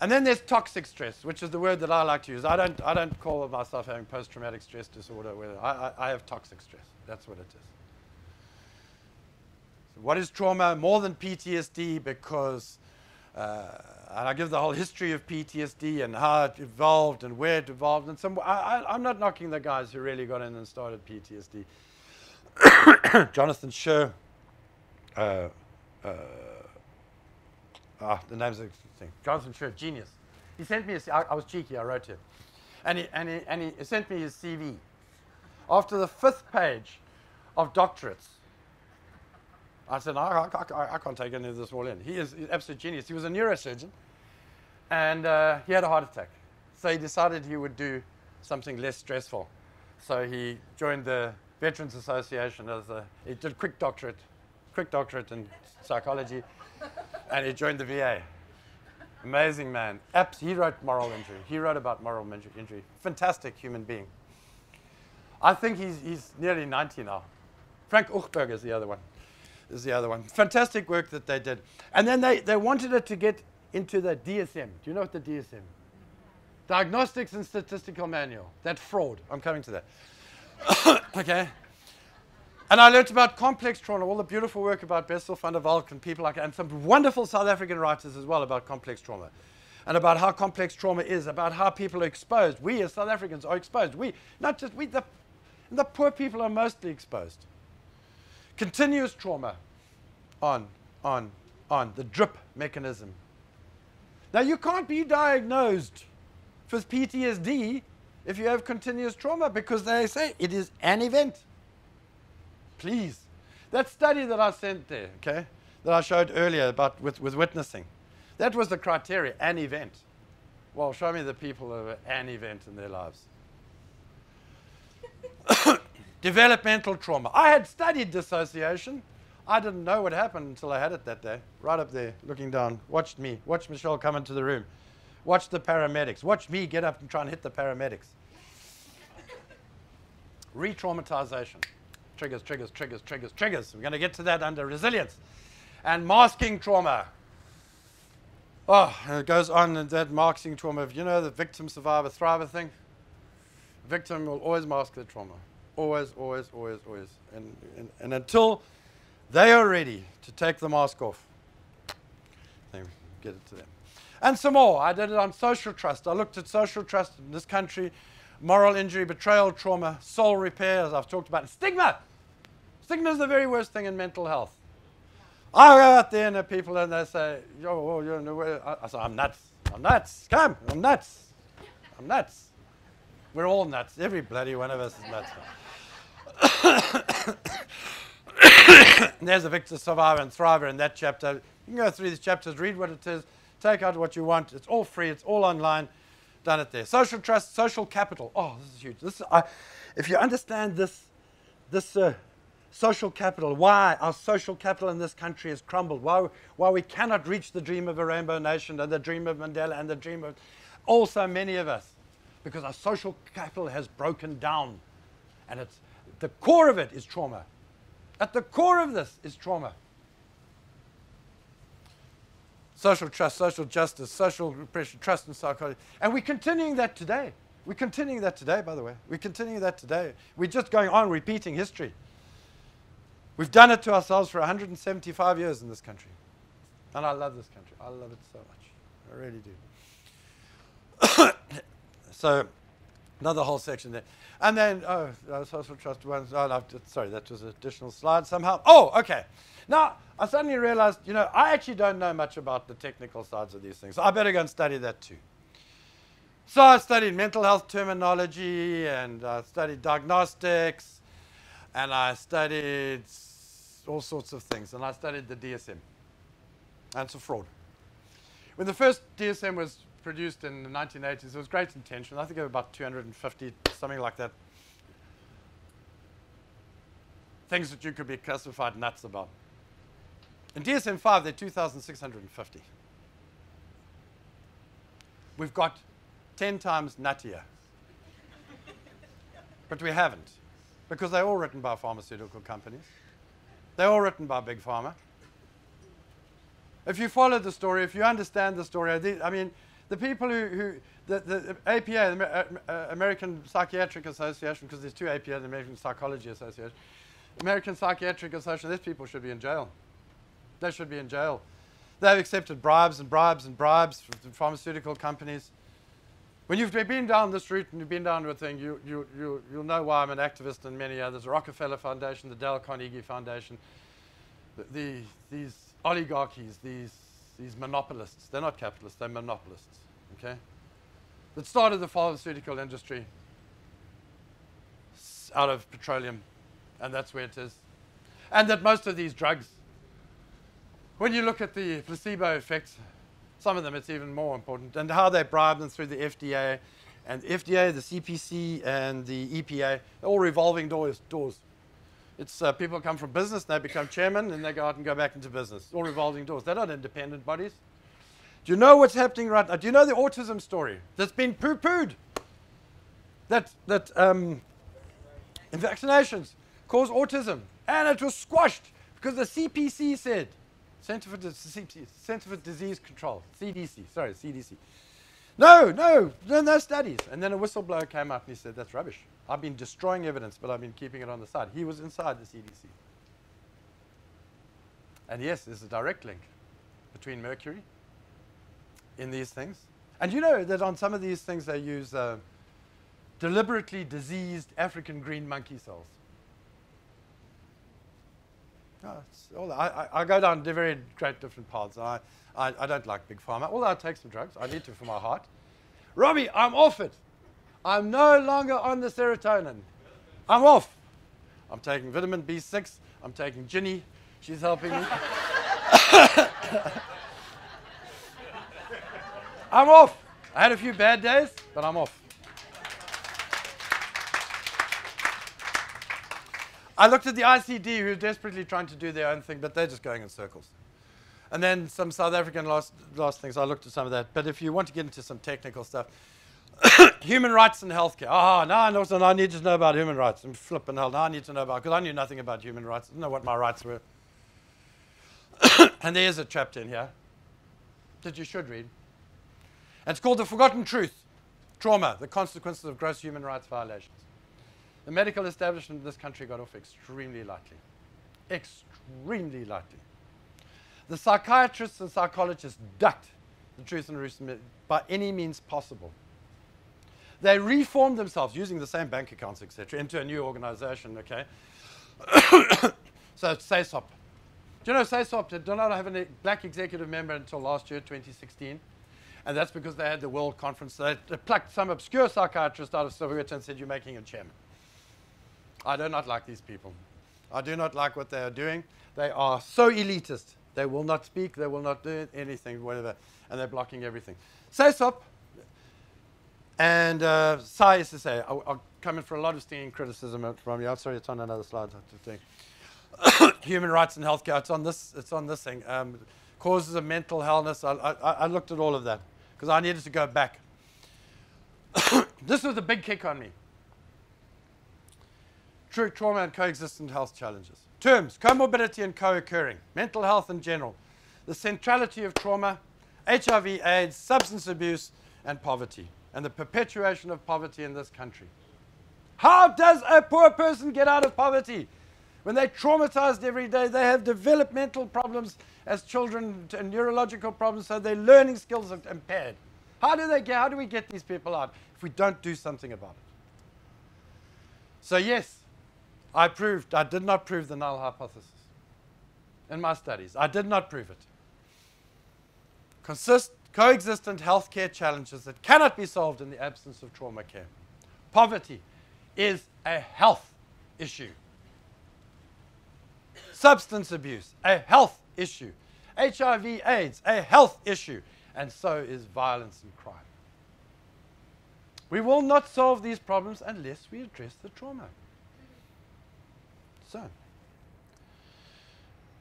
And then there's toxic stress, which is the word that I like to use. I don't, I don't call myself having post-traumatic stress disorder. I, I, I have toxic stress. That's what it is. So what is trauma? More than PTSD because, uh, and I give the whole history of PTSD and how it evolved and where it evolved. And some, I, I'm not knocking the guys who really got in and started PTSD. *coughs* Jonathan Shay, uh, uh, ah, the names thing. Jonathan genius. He sent me, a, I, was cheeky, I wrote to him. And he, and, he, and he sent me his CV. After the fifth page of doctorates, I said, I, I, I, can't take any of this all in. He is absolute genius. He was a neurosurgeon, and uh, he had a heart attack. So he decided he would do something less stressful. So he joined the Veterans Association as a, he did quick doctorate, quick doctorate in psychology, and he joined the VA. Amazing man. Abs- he wrote moral injury. He wrote about moral injury. Fantastic human being. I think he's, he's nearly 90 now. Frank Ochberg is the other one. Is the other one. Fantastic work that they did. And then they, they wanted it to get into the DSM. Do you know what the DSM? Diagnostics and Statistical Manual. That fraud. I'm coming to that. *coughs* okay. And I learned about complex trauma, all the beautiful work about Bessel van der Valk and people like that, and some wonderful South African writers as well about complex trauma. And about how complex trauma is, about how people are exposed. We as South Africans are exposed. We, not just we, the, the poor people are mostly exposed. Continuous trauma on, on, on, the drip mechanism. Now, you can't be diagnosed with PTSD if you have continuous trauma because they say it is an event. Please. That study that I sent there, okay, that I showed earlier about with, with witnessing, that was the criteria, an event. Well, show me the people of an event in their lives. *coughs* Developmental trauma. I had studied dissociation. I didn't know what happened until I had it that day. Right up there, looking down. Watched me. Watched Michelle come into the room. Watched the paramedics. Watched me get up and try and hit the paramedics. *coughs* Re traumatization. Triggers, triggers, triggers, triggers, triggers. We're going to get to that under resilience. And masking trauma. Oh, and it goes on in that masking trauma you know, the victim, survivor, thriver thing. Victim will always mask their trauma. Always, always, always, always. And, and, and until they are ready to take the mask off, they get it to them. And some more. I did it on social trust. I looked at social trust in this country, moral injury, betrayal, trauma, soul repair, as I've talked about, stigma. Stigma is the very worst thing in mental health. I go out there and the people and they say, yo, oh, you're in the way. I, I say, I'm nuts. I'm nuts. Come, I'm nuts. I'm nuts. We're all nuts. Every bloody one of us is nuts. *coughs* there's a victor, survivor, and thriver in that chapter. You can go through these chapters, read what it is, take out what you want. It's all free. It's all online. Done it there. Social trust, social capital. Oh, this is huge. This, I, if you understand this, this uh, social capital, why our social capital in this country has crumbled, why, why we cannot reach the dream of a rainbow nation and the dream of Mandela and the dream of also many of us, because our social capital has broken down. And it's, the core of it is trauma. At the core of this is trauma. Social trust, social justice, social repression, trust and psychology. And we're continuing that today. We're continuing that today, by the way. We're continuing that today. We're just going on repeating history. We've done it to ourselves for 175 years in this country. And I love this country. I love it so much. I really do. *coughs* so, another whole section there. And then, oh, social trust ones. Oh, sorry, that was an additional slide somehow. Oh, okay. Now, I suddenly realized, you know, I actually don't know much about the technical sides of these things. So I better go and study that too. So I studied mental health terminology and I studied diagnostics and I studied all sorts of things. And I studied the DSM. And it's a fraud. When the first DSM was produced in the 1980s, it was great intention. I think it was about 250, something like that. Things that you could be classified nuts about. In DSM 5, there are 2,650. We've got 10 times nuttier. but we haven't, because they're all written by pharmaceutical companies. They're all written by Big Pharma. If you follow the story, if you understand the story, I mean, the people who, who the, the APA, the uh, uh, American Psychiatric Association, because there's two APA, the American Psychology Association, American Psychiatric Association, these people should be in jail. They should be in jail. They've accepted bribes and bribes and bribes from pharmaceutical companies. When you've been down this route and you've been down to a thing, you, you, you, you'll know why I'm an activist and many others. The Rockefeller Foundation, the Dale Carnegie Foundation, the, the, these oligarchies, these, these monopolists. They're not capitalists, they're monopolists, okay? That started the pharmaceutical industry out of petroleum, and that's where it is. And that most of these drugs, when you look at the placebo effects, some of them it's even more important, and how they bribe them through the FDA, and the FDA, the CPC, and the EPA, all revolving doors. doors. It's uh, people come from business, they become chairman, and they go out and go back into business. All revolving doors. They're not independent bodies. Do you know what's happening right now? Do you know the autism story that's been poo-pooed? That that um, vaccinations cause autism, and it was squashed because the CPC said Center for, Center for Disease Control, CDC, sorry, CDC. No, no, no, no studies. And then a whistleblower came up and he said, that's rubbish. I've been destroying evidence, but I've been keeping it on the side. He was inside the CDC. And yes, there's a direct link between mercury in these things. And you know that on some of these things they use uh, deliberately diseased African green monkey cells. I, I, I, go down very great different paths. I, I, I don't like big pharma, although I take some drugs. I need to for my heart. Robbie, I'm off it. I'm no longer on the serotonin. I'm off. I'm taking vitamin B6. I'm taking Jenny. She's helping me. *coughs* I'm off. I had a few bad days, but I'm off. I looked at the ICD, who are desperately trying to do their own thing, but they're just going in circles. And then some South African last, last things. I looked at some of that. But if you want to get into some technical stuff, *coughs* human rights and healthcare. Ah, now I know, so I need to know about human rights. I'm flipping hell. Now I need to know about because I knew nothing about human rights. I didn't know what my rights were. *coughs* and there is a chapter in here that you should read. And it's called The Forgotten Truth Trauma, the Consequences of Gross Human Rights Violations. The medical establishment in this country got off extremely lightly. Extremely lightly. The psychiatrists and psychologists ducked the truth and reason by any means possible. They reformed themselves using the same bank accounts, etc., into a new organization, okay? *coughs* so SASOP. Do you know SASOP did not have a black executive member until last year, 2016? And that's because they had the World Conference. They, they plucked some obscure psychiatrist out of Soviet and said, You're making a chairman. I do not like these people. I do not like what they are doing. They are so elitist. They will not speak, they will not do anything, whatever, and they're blocking everything. SASOP and uh, Sai is to say, I'll, I'll, come in for a lot of stinging criticism from you. I'm sorry, it's on another slide. I think. *coughs* Human rights and healthcare. It's on this. It's on this thing. Um, causes of mental illness. I, I, I looked at all of that because I needed to go back. *coughs* this was a big kick on me. True trauma and coexistent health challenges. Terms, comorbidity and co-occurring, mental health in general, the centrality of trauma, HIV, AIDS, substance abuse, and poverty, and the perpetuation of poverty in this country. How does a poor person get out of poverty? When they're traumatized every day, they have developmental problems as children and neurological problems, so their learning skills are impaired. How do they get, how do we get these people out if we don't do something about it? So yes, I proved, I did not prove the null hypothesis in my studies. I did not prove it. Consist, coexistent healthcare challenges that cannot be solved in the absence of trauma care. Poverty is a health issue. Substance abuse, a health issue. HIV, AIDS, a health issue. And so is violence and crime. We will not solve these problems unless we address the trauma. So,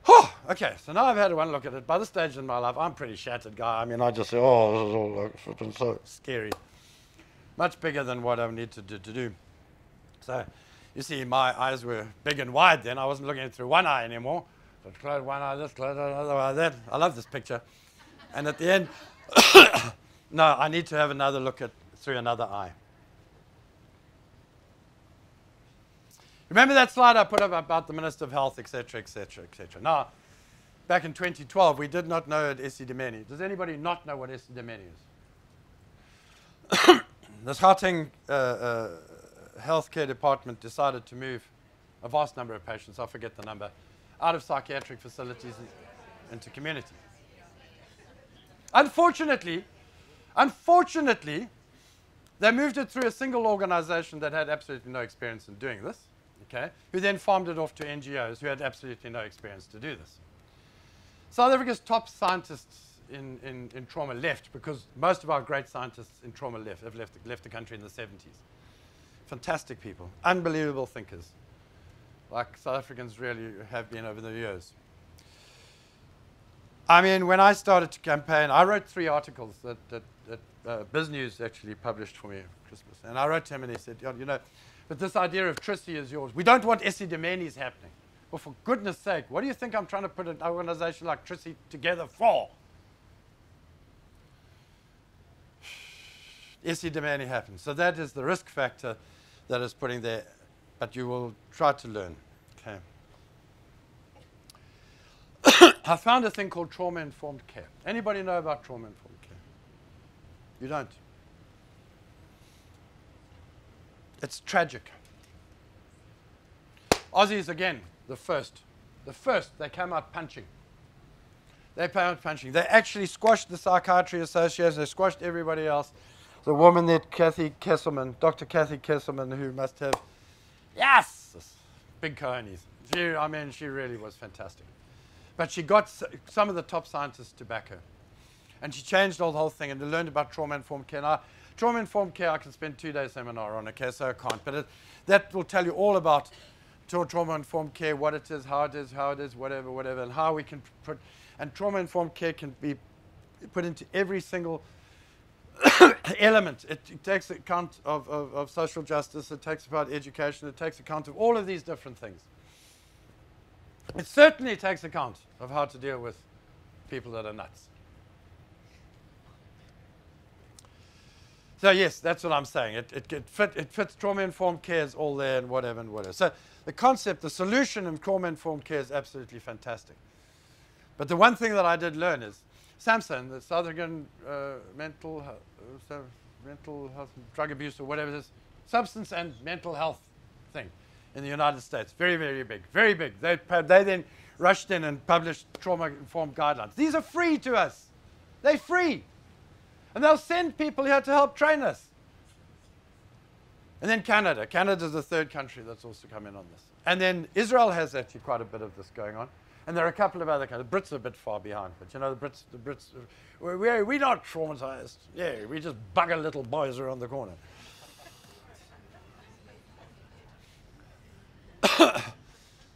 oh, okay, so now I've had one look at it. By this stage in my life, I'm pretty shattered guy. I mean, I just say, oh, this is all flipping so scary. Much bigger than what I need to do, to do. So, you see, my eyes were big and wide then. I wasn't looking through one eye anymore. So close one eye this, close another eye that. I love this picture. And at the end, *coughs* *coughs* no, I need to have another look at through another eye. Remember that slide I put up about the Minister of Health, etc., etc., etc. Now, back in 2012, we did not know at Esidimeni. Does anybody not know what Esidimeni is? *coughs* this Gauteng uh, uh, healthcare department decided to move a vast number of patients, I forget the number, out of psychiatric facilities into community. Unfortunately, unfortunately, they moved it through a single organization that had absolutely no experience in doing this okay, who then farmed it off to NGOs who had absolutely no experience to do this. South Africa's top scientists in, in, in trauma left because most of our great scientists in trauma left, have left, left the country in the 70s. Fantastic people, unbelievable thinkers, like South Africans really have been over the years. I mean, when I started to campaign, I wrote three articles that, that, that uh, BizNews actually published for me Christmas. And I wrote to him and he said, you know, but this idea of TRISI is yours. We don't want Esidimenis happening. Well, for goodness sake, what do you think I'm trying to put an organization like TRISI together for? *sighs* Esidimeni happens. So that is the risk factor that is putting there, but you will try to learn. Okay. *coughs* I found a thing called trauma-informed care. Anybody know about trauma-informed care? You don't? It's tragic. Aussies, again, the first. The first, they came out punching. They came out punching. They actually squashed the Psychiatry Association. They squashed everybody else. The woman that Cathy Kezelman, Dr. Cathy Kezelman, who must have, yes, big cojones. She, I mean, she really was fantastic. But she got some of the top scientists to back her. And she changed all the whole thing and they learned about trauma-informed care. Now, trauma-informed care, I can spend two days seminar on, okay, so I can't. But it, that will tell you all about trauma-informed care, what it is, how it is, how it is, whatever, whatever, and how we can put, and trauma-informed care can be put into every single *coughs* element. It, it takes account of, of, of social justice, it takes about education, it takes account of all of these different things. It certainly takes account of how to deal with people that are nuts. So yes, that's what I'm saying. It, it, it, fit, it fits trauma-informed care is all there and whatever and whatever. So the concept, the solution in trauma-informed care is absolutely fantastic. But the one thing that I did learn is SAMHSA, the South African uh, mental, uh, mental health, drug abuse or whatever it is, substance and mental health thing in the United States. Very, very big, very big. They, they then rushed in and published trauma-informed guidelines. These are free to us. They're free. And they'll send people here to help train us. And then Canada. Canada's the third country that's also come in on this. And then Israel has actually quite a bit of this going on. And there are a couple of other countries. The Brits are a bit far behind, but you know, the Brits, the Brits, we're, we're, not traumatized. Yeah, we just bugger little boys around the corner. *coughs*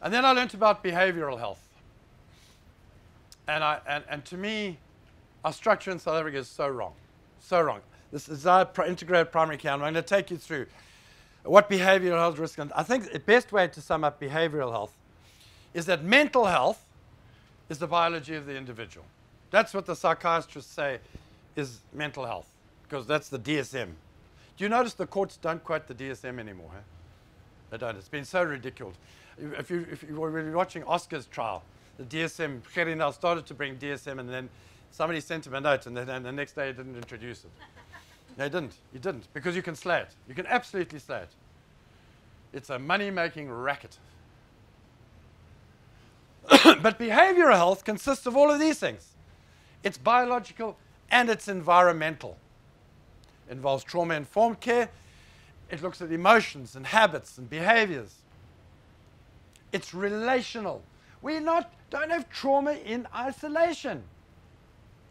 and then I learned about behavioral health. And, I, and, and to me, our structure in South Africa is so wrong. So wrong. This is our integrated primary care. I'm going to take you through what behavioral health risk. And I think the best way to sum up behavioral health is that mental health is the biology of the individual. That's what the psychiatrists say is mental health, because that's the DSM. Do you notice the courts don't quote the DSM anymore? Huh? They don't. It's been so ridiculed. If you, if you were watching Oscar's trial, the DSM, Gerrie Nel started to bring DSM, and then somebody sent him a note, and then and the next day he didn't introduce it. *laughs* no, he didn't. He didn't, because you can slay it. You can absolutely slay it. It's a money-making racket. *coughs* but behavioral health consists of all of these things. It's biological and it's environmental. It involves trauma-informed care. It looks at emotions and habits and behaviors. It's relational. We not, don't have trauma in isolation.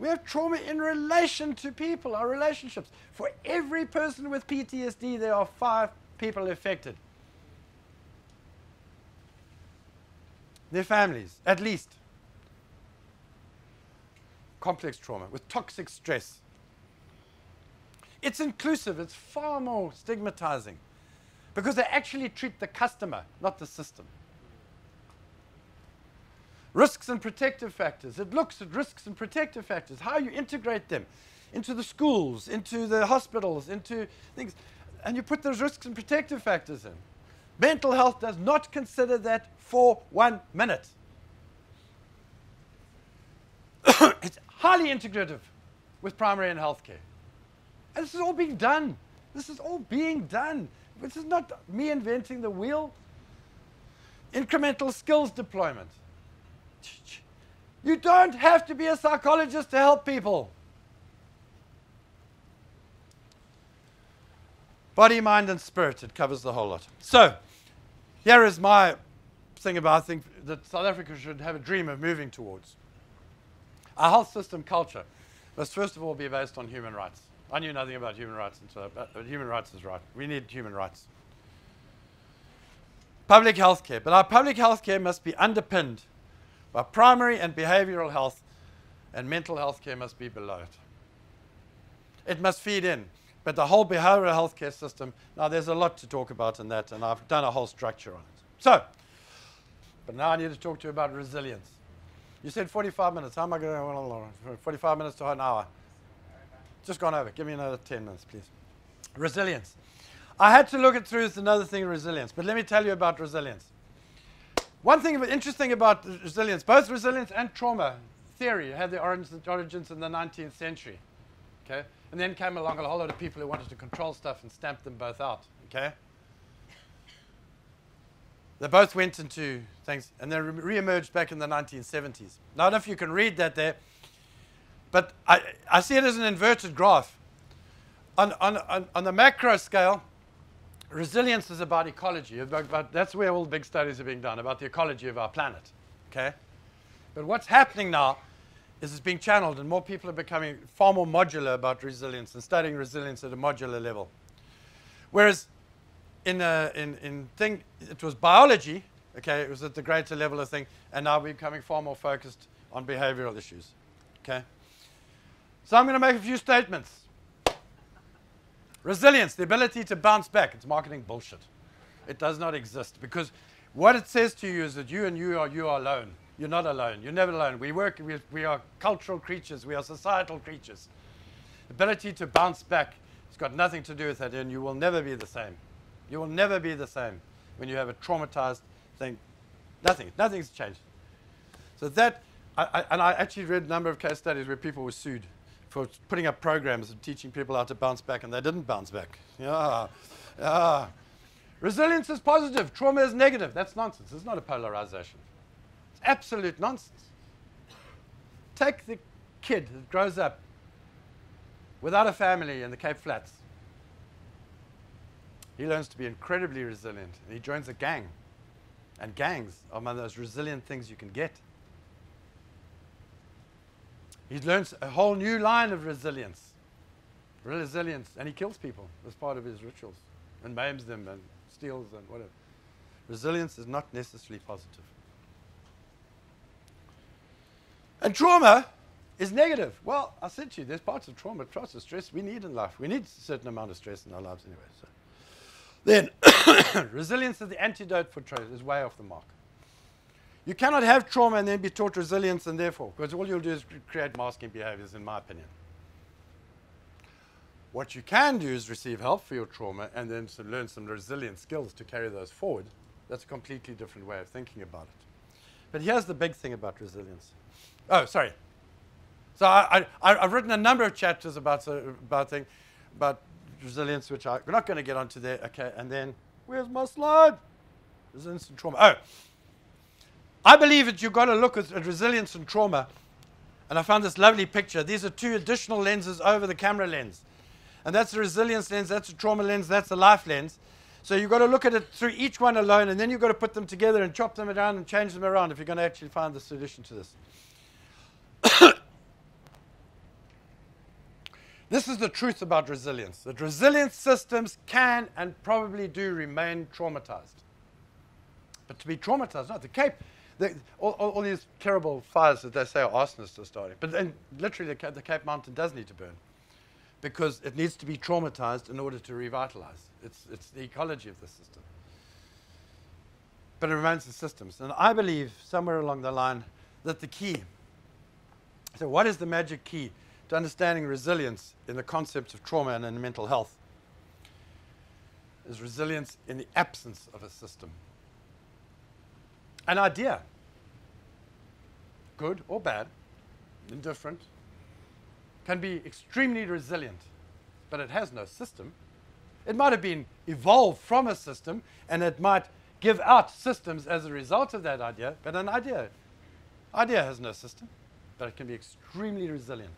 We have trauma in relation to people, our relationships. For every person with PTSD, there are five people affected. Their families, at least. Complex trauma with toxic stress. It's inclusive, it's far more stigmatizing because they actually treat the customer, not the system. Risks and protective factors. It looks at risks and protective factors, how you integrate them into the schools, into the hospitals, into things. And you put those risks and protective factors in. Mental health does not consider that for one minute. *coughs* it's highly integrative with primary and healthcare. And this is all being done. This is all being done. This is not me inventing the wheel. Incremental skills deployment. You don't have to be a psychologist to help people. Body, mind, and spirit. It covers the whole lot. So, here is my thing about I think that South Africa should have a dream of moving towards. Our health system culture must first of all be based on human rights. I knew nothing about human rights until but human rights is right. We need human rights. Public health care, but our public health care must be underpinned by primary and behavioral health, and mental health care must be below it. It must feed in. But the whole behavioral health care system, now there's a lot to talk about in that, and I've done a whole structure on it. So, but now I need to talk to you about resilience. You said 45 minutes. How am I going to 45 minutes to an hour? Just gone over. Give me another 10 minutes, please. Resilience. I had to look it through as another thing, resilience. But let me tell you about resilience. One thing interesting about resilience, both resilience and trauma theory had their origins in the 19th century. Okay? And then came along a whole lot of people who wanted to control stuff and stamp them both out. Okay? They both went into things and they re emerged back in the 1970s. Now, I don't know if you can read that there, but I, I see it as an inverted graph. On, on, on, on the macro scale, resilience is about ecology. About, that's where all the big studies are being done, about the ecology of our planet. Okay? But what's happening now is it's being channeled, and more people are becoming far more modular about resilience and studying resilience at a modular level. Whereas in, a, in, in thing, it was biology, okay, it was at the greater level of thing, and now we're becoming far more focused on behavioral issues. Okay? So I'm going to make a few statements. Resilience, the ability to bounce back. It's marketing bullshit. It does not exist because what it says to you is that you and you are you are alone. You're not alone. You're never alone. We work. We, we are cultural creatures. We are societal creatures. Ability to bounce back. It's got nothing to do with that, and you will never be the same. You will never be the same when you have a traumatized thing. Nothing. Nothing's changed. So that, I, I, and I actually read a number of case studies where people were sued for putting up programs and teaching people how to bounce back, and they didn't bounce back. Yeah, yeah. Resilience is positive, trauma is negative. That's nonsense. It's not a polarization. It's absolute nonsense. Take the kid that grows up without a family in the Cape Flats. He learns to be incredibly resilient, and he joins a gang. And gangs are one of those resilient things you can get. He learns a whole new line of resilience. Resilience. And he kills people as part of his rituals and maims them and steals and whatever. Resilience is not necessarily positive. And trauma is negative. Well, I said to you, there's parts of trauma, trust, of stress we need in life. We need a certain amount of stress in our lives anyway. So. Then, *coughs* resilience is the antidote for trauma, is way off the mark. You cannot have trauma and then be taught resilience and therefore, because all you'll do is create masking behaviors, in my opinion. What you can do is receive help for your trauma and then learn some resilient skills to carry those forward. That's a completely different way of thinking about it. But here's the big thing about resilience. Oh, sorry. So I, have written a number of chapters about, about, thing, about resilience, which I, we're not going to get onto there. Okay, and then where's my slide? Resilience and trauma. Oh, I believe that you've got to look at, at resilience and trauma. And I found this lovely picture. These are two additional lenses over the camera lens. And that's the resilience lens, that's the trauma lens, that's the life lens. So you've got to look at it through each one alone, and then you've got to put them together and chop them around and change them around if you're going to actually find the solution to this. *coughs* this is the truth about resilience that resilient systems can and probably do remain traumatized. But to be traumatized, not the Cape all, all, all, these terrible fires that they say are arsonists are starting. But then literally the, the, Cape Mountain does need to burn because it needs to be traumatized in order to revitalize. It's, it's the ecology of the system. But it remains the systems. And I believe somewhere along the line that the key, so what is the magic key to understanding resilience in the concepts of trauma and in mental health? Is resilience in the absence of a system an idea, good or bad, indifferent, can be extremely resilient, but it has no system. It might have been evolved from a system and it might give out systems as a result of that idea, but an idea, idea has no system, but it can be extremely resilient.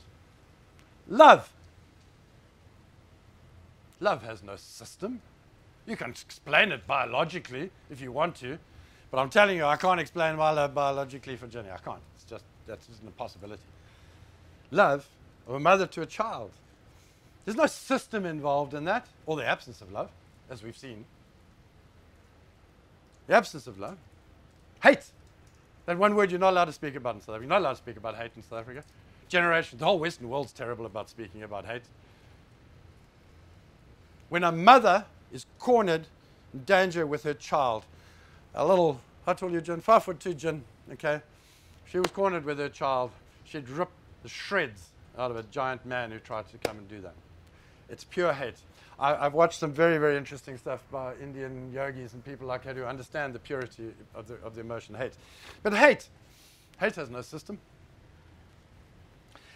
Love. Love has no system. You can explain it biologically if you want to, but I'm telling you, I can't explain love biologically for Jenny. I can't. It's just, that's just an impossibility. Love of a mother to a child. There's no system involved in that, or the absence of love, as we've seen. The absence of love. Hate. That one word you're not allowed to speak about in South Africa. You're not allowed to speak about hate in South Africa. Generation, the whole Western world's terrible about speaking about hate. When a mother is cornered in danger with her child, a little, you, Jen? Five foot two, okay? She was cornered with her child. She'd ripped the shreds out of a giant man who tried to come and do that. It's pure hate. I, have watched some very, very interesting stuff by Indian yogis and people like that who understand the purity of the, of the emotion hate. But hate, hate has no system.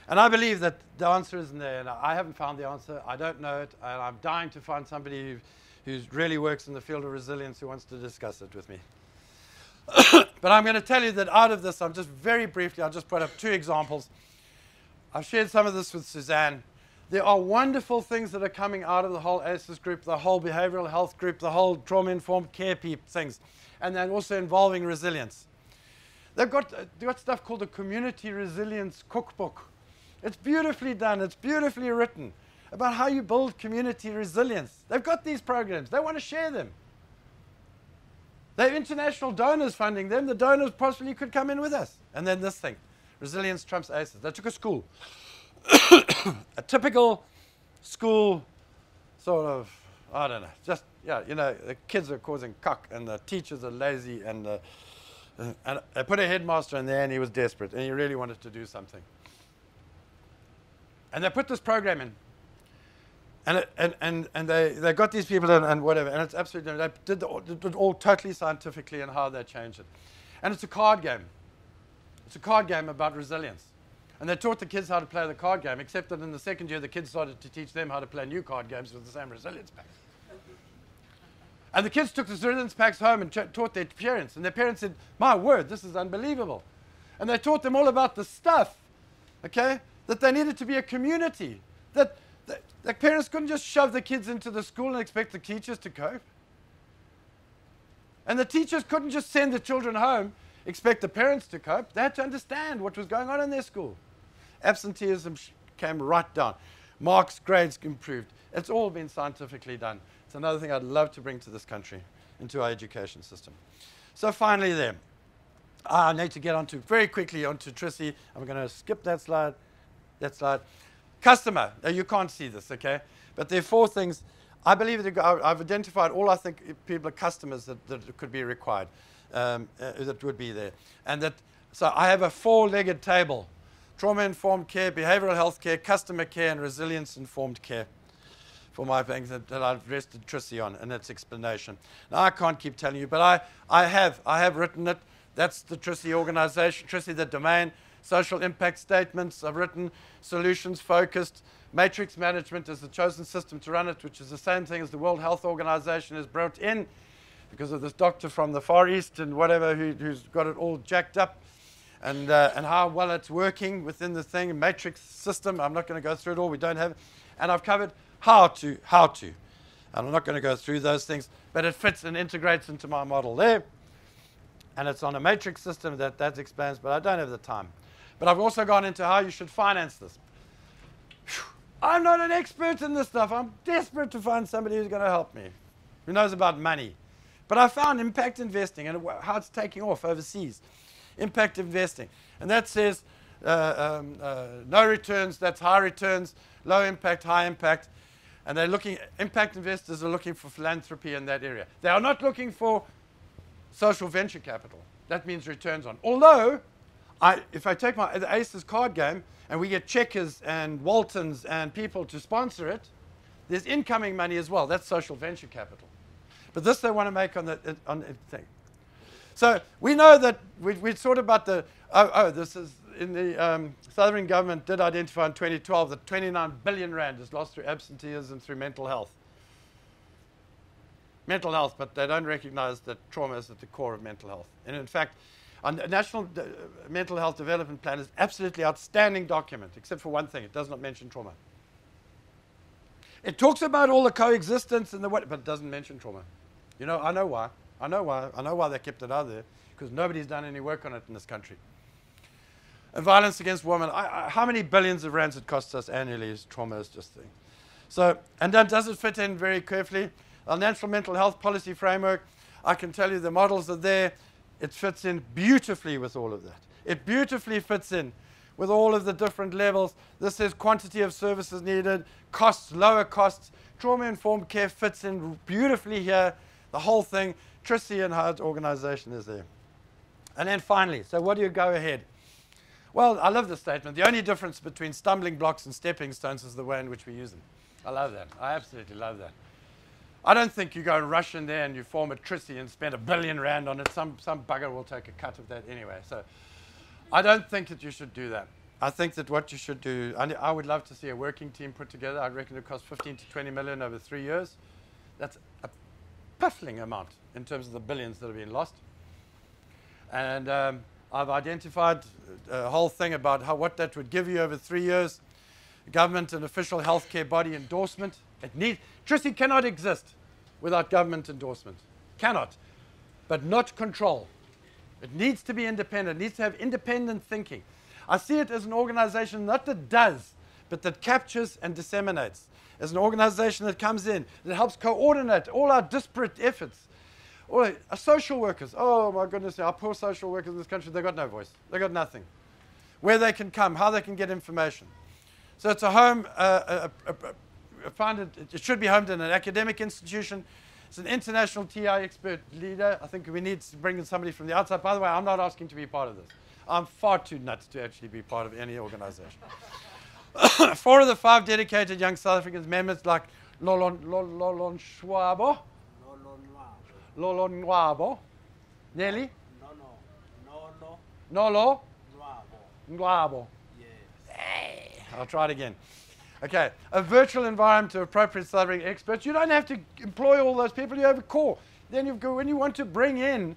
And I believe that the answer isn't there. And I haven't found the answer. I don't know it. And I'm dying to find somebody who really works in the field of resilience who wants to discuss it with me. *coughs* but I'm going to tell you that out of this, I'm just very briefly, I'll just put up two examples. I've shared some of this with Suzanne. There are wonderful things that are coming out of the whole ACES group, the whole behavioral health group, the whole trauma informed care things, and then also involving resilience. They've got, they've got stuff called the Community Resilience Cookbook. It's beautifully done, it's beautifully written about how you build community resilience. They've got these programs, they want to share them. They have international donors funding them. The donors possibly could come in with us. And then this thing resilience trumps ACEs. They took a school, *coughs* a typical school sort of, I don't know, just, yeah, you know, the kids are causing cock and the teachers are lazy and, uh, and I put a headmaster in there and he was desperate and he really wanted to do something. And they put this program in and, it, and, and, and they, they got these people in and whatever, and it's absolutely, they did, the, did it all totally scientifically and how they changed it. And it's a card game. It's a card game about resilience. And they taught the kids how to play the card game, except that in the second year, the kids started to teach them how to play new card games with the same resilience packs. And the kids took the resilience packs home and taught their parents. And their parents said, My word, this is unbelievable. And they taught them all about the stuff, okay, that they needed to be a community, that the parents couldn't just shove the kids into the school and expect the teachers to cope. And the teachers couldn't just send the children home, expect the parents to cope. They had to understand what was going on in their school. Absenteeism came right down. Marks, grades improved. It's all been scientifically done. It's another thing I'd love to bring to this country, into our education system. So finally there, I need to get onto very quickly onto TRISI. I'm going to skip that slide, that slide. Customer, you can't see this, okay? But there are four things. I believe that I've identified all I think people are customers that, that could be required, um, uh, that would be there. And that, so I have a four-legged table. Trauma-informed care, behavioral health care, customer care, and resilience-informed care for my things that, that, I've rested TRISI on and its explanation. Now, I can't keep telling you, but I, I, have, I have written it. That's the TRISI organization, TRISI the domain social impact statements. I've written solutions focused. Matrix management is the chosen system to run it, which is the same thing as the World Health Organization has brought in because of this doctor from the Far East and whatever who, has got it all jacked up. And, uh, and how well it's working within the thing, matrix system. I'm not going to go through it all. We don't have it. And I've covered how to, how to. And I'm not going to go through those things, but it fits and integrates into my model there. And it's on a matrix system that that explains, but I don't have the time. But I've also gone into how you should finance this. I'm not an expert in this stuff. I'm desperate to find somebody who's going to help me, who knows about money. But I found impact investing and how it's taking off overseas. Impact investing. And that says uh, um, uh, no returns, that's high returns, low impact, high impact. And they're looking, impact investors are looking for philanthropy in that area. They are not looking for social venture capital. That means returns on. Although I, if I take my the Aces card game and we get Checkers and Waltons and people to sponsor it, there's incoming money as well. That's social venture capital. But this they want to make on the on the thing. So we know that we, we thought about the oh, oh this is in the um, Southern government did identify in 2012 that 29 billion rand is lost through absenteeism through mental health. Mental health, but they don't recognize that trauma is at the core of mental health. And in fact, a National uh, Mental Health Development Plan is absolutely outstanding document, except for one thing, it does not mention trauma. It talks about all the coexistence and the what, but it doesn't mention trauma. You know, I know why. I know why. I know why they kept it out there, because nobody's done any work on it in this country. And violence against women, I, I, how many billions of rands it costs us annually is trauma is just thing. So, and then does it fit in very carefully? Our national mental health policy framework, I can tell you the models are there it fits in beautifully with all of that. It beautifully fits in with all of the different levels. This is quantity of services needed, costs, lower costs. Trauma-informed care fits in beautifully here. The whole thing, TRISI and her organization is there. And then finally, so what do you go ahead? Well, I love this statement. The only difference between stumbling blocks and stepping stones is the way in which we use them. I love that. I absolutely love that. I don't think you go and rush in there and you form a TRISI and spend a billion rand on it. Some, some bugger will take a cut of that anyway. So I don't think that you should do that. I think that what you should do, I would love to see a working team put together. I reckon it costs 15 to 20 million over three years. That's a piffling amount in terms of the billions that have been lost. And um, I've identified a whole thing about how, what that would give you over three years. government and official healthcare body endorsement. It needs, TRISI cannot exist without government endorsement. Cannot. But not control. It needs to be independent. It needs to have independent thinking. I see it as an organization not that does, but that captures and disseminates. As an organization that comes in, that helps coordinate all our disparate efforts. Our social workers, oh my goodness, our poor social workers in this country, they've got no voice. They've got nothing. Where they can come, how they can get information. So it's a home, uh, a, a, a Uh, founded, it should be homed in an academic institution. It's an international TI expert leader. I think we need to bring in somebody from the outside. By the way, I'm not asking to be part of this. I'm far too nuts to actually be part of any organization. *coughs* Four of the five dedicated young South Africans, members like Lolon, Lolon Schwabo, Lolon Nwabo, Nelly, No, no, no, no, Nolo, Nwabo. Nwabo. Yes. I'll try it again. Okay, a virtual environment to appropriate South experts. You don't have to employ all those people. You have a core. Then you when you want to bring in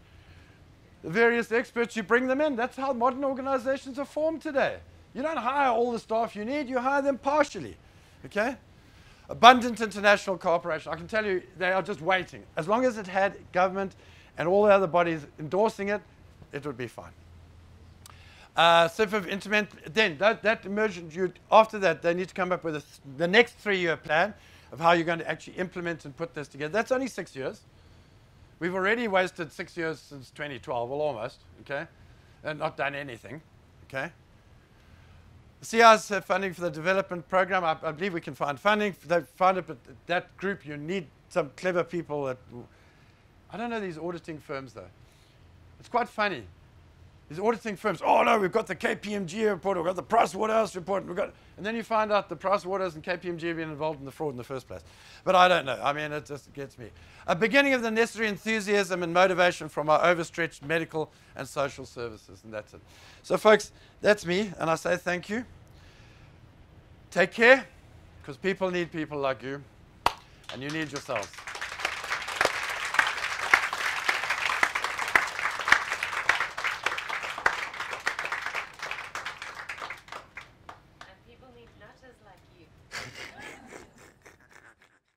the various experts, you bring them in. That's how modern organizations are formed today. You don't hire all the staff you need. You hire them partially. Okay. Abundant international cooperation. I can tell you, they are just waiting. As long as it had government and all the other bodies endorsing it, it would be fine. Uh, so for implement, then that, that emergent, you, after that, they need to come up with a the next three-year plan of how you're going to actually implement and put this together. That's only six years. We've already wasted six years since 2012, well, almost, okay, and not done anything, okay. The CI's uh, funding for the development program, I, I believe we can find funding. They've found it, but that group, you need some clever people that, I don't know these auditing firms though. It's quite funny. These auditing firms, oh no, we've got the KPMG report, we've got the Price Waterhouse report, we've got, and then you find out the Price Waterhouse and KPMG have been involved in the fraud in the first place. But I don't know. I mean, it just gets me. A beginning of the necessary enthusiasm and motivation from our overstretched medical and social services, and that's it. So, folks, that's me, and I say thank you. Take care, because people need people like you, and you need yourselves.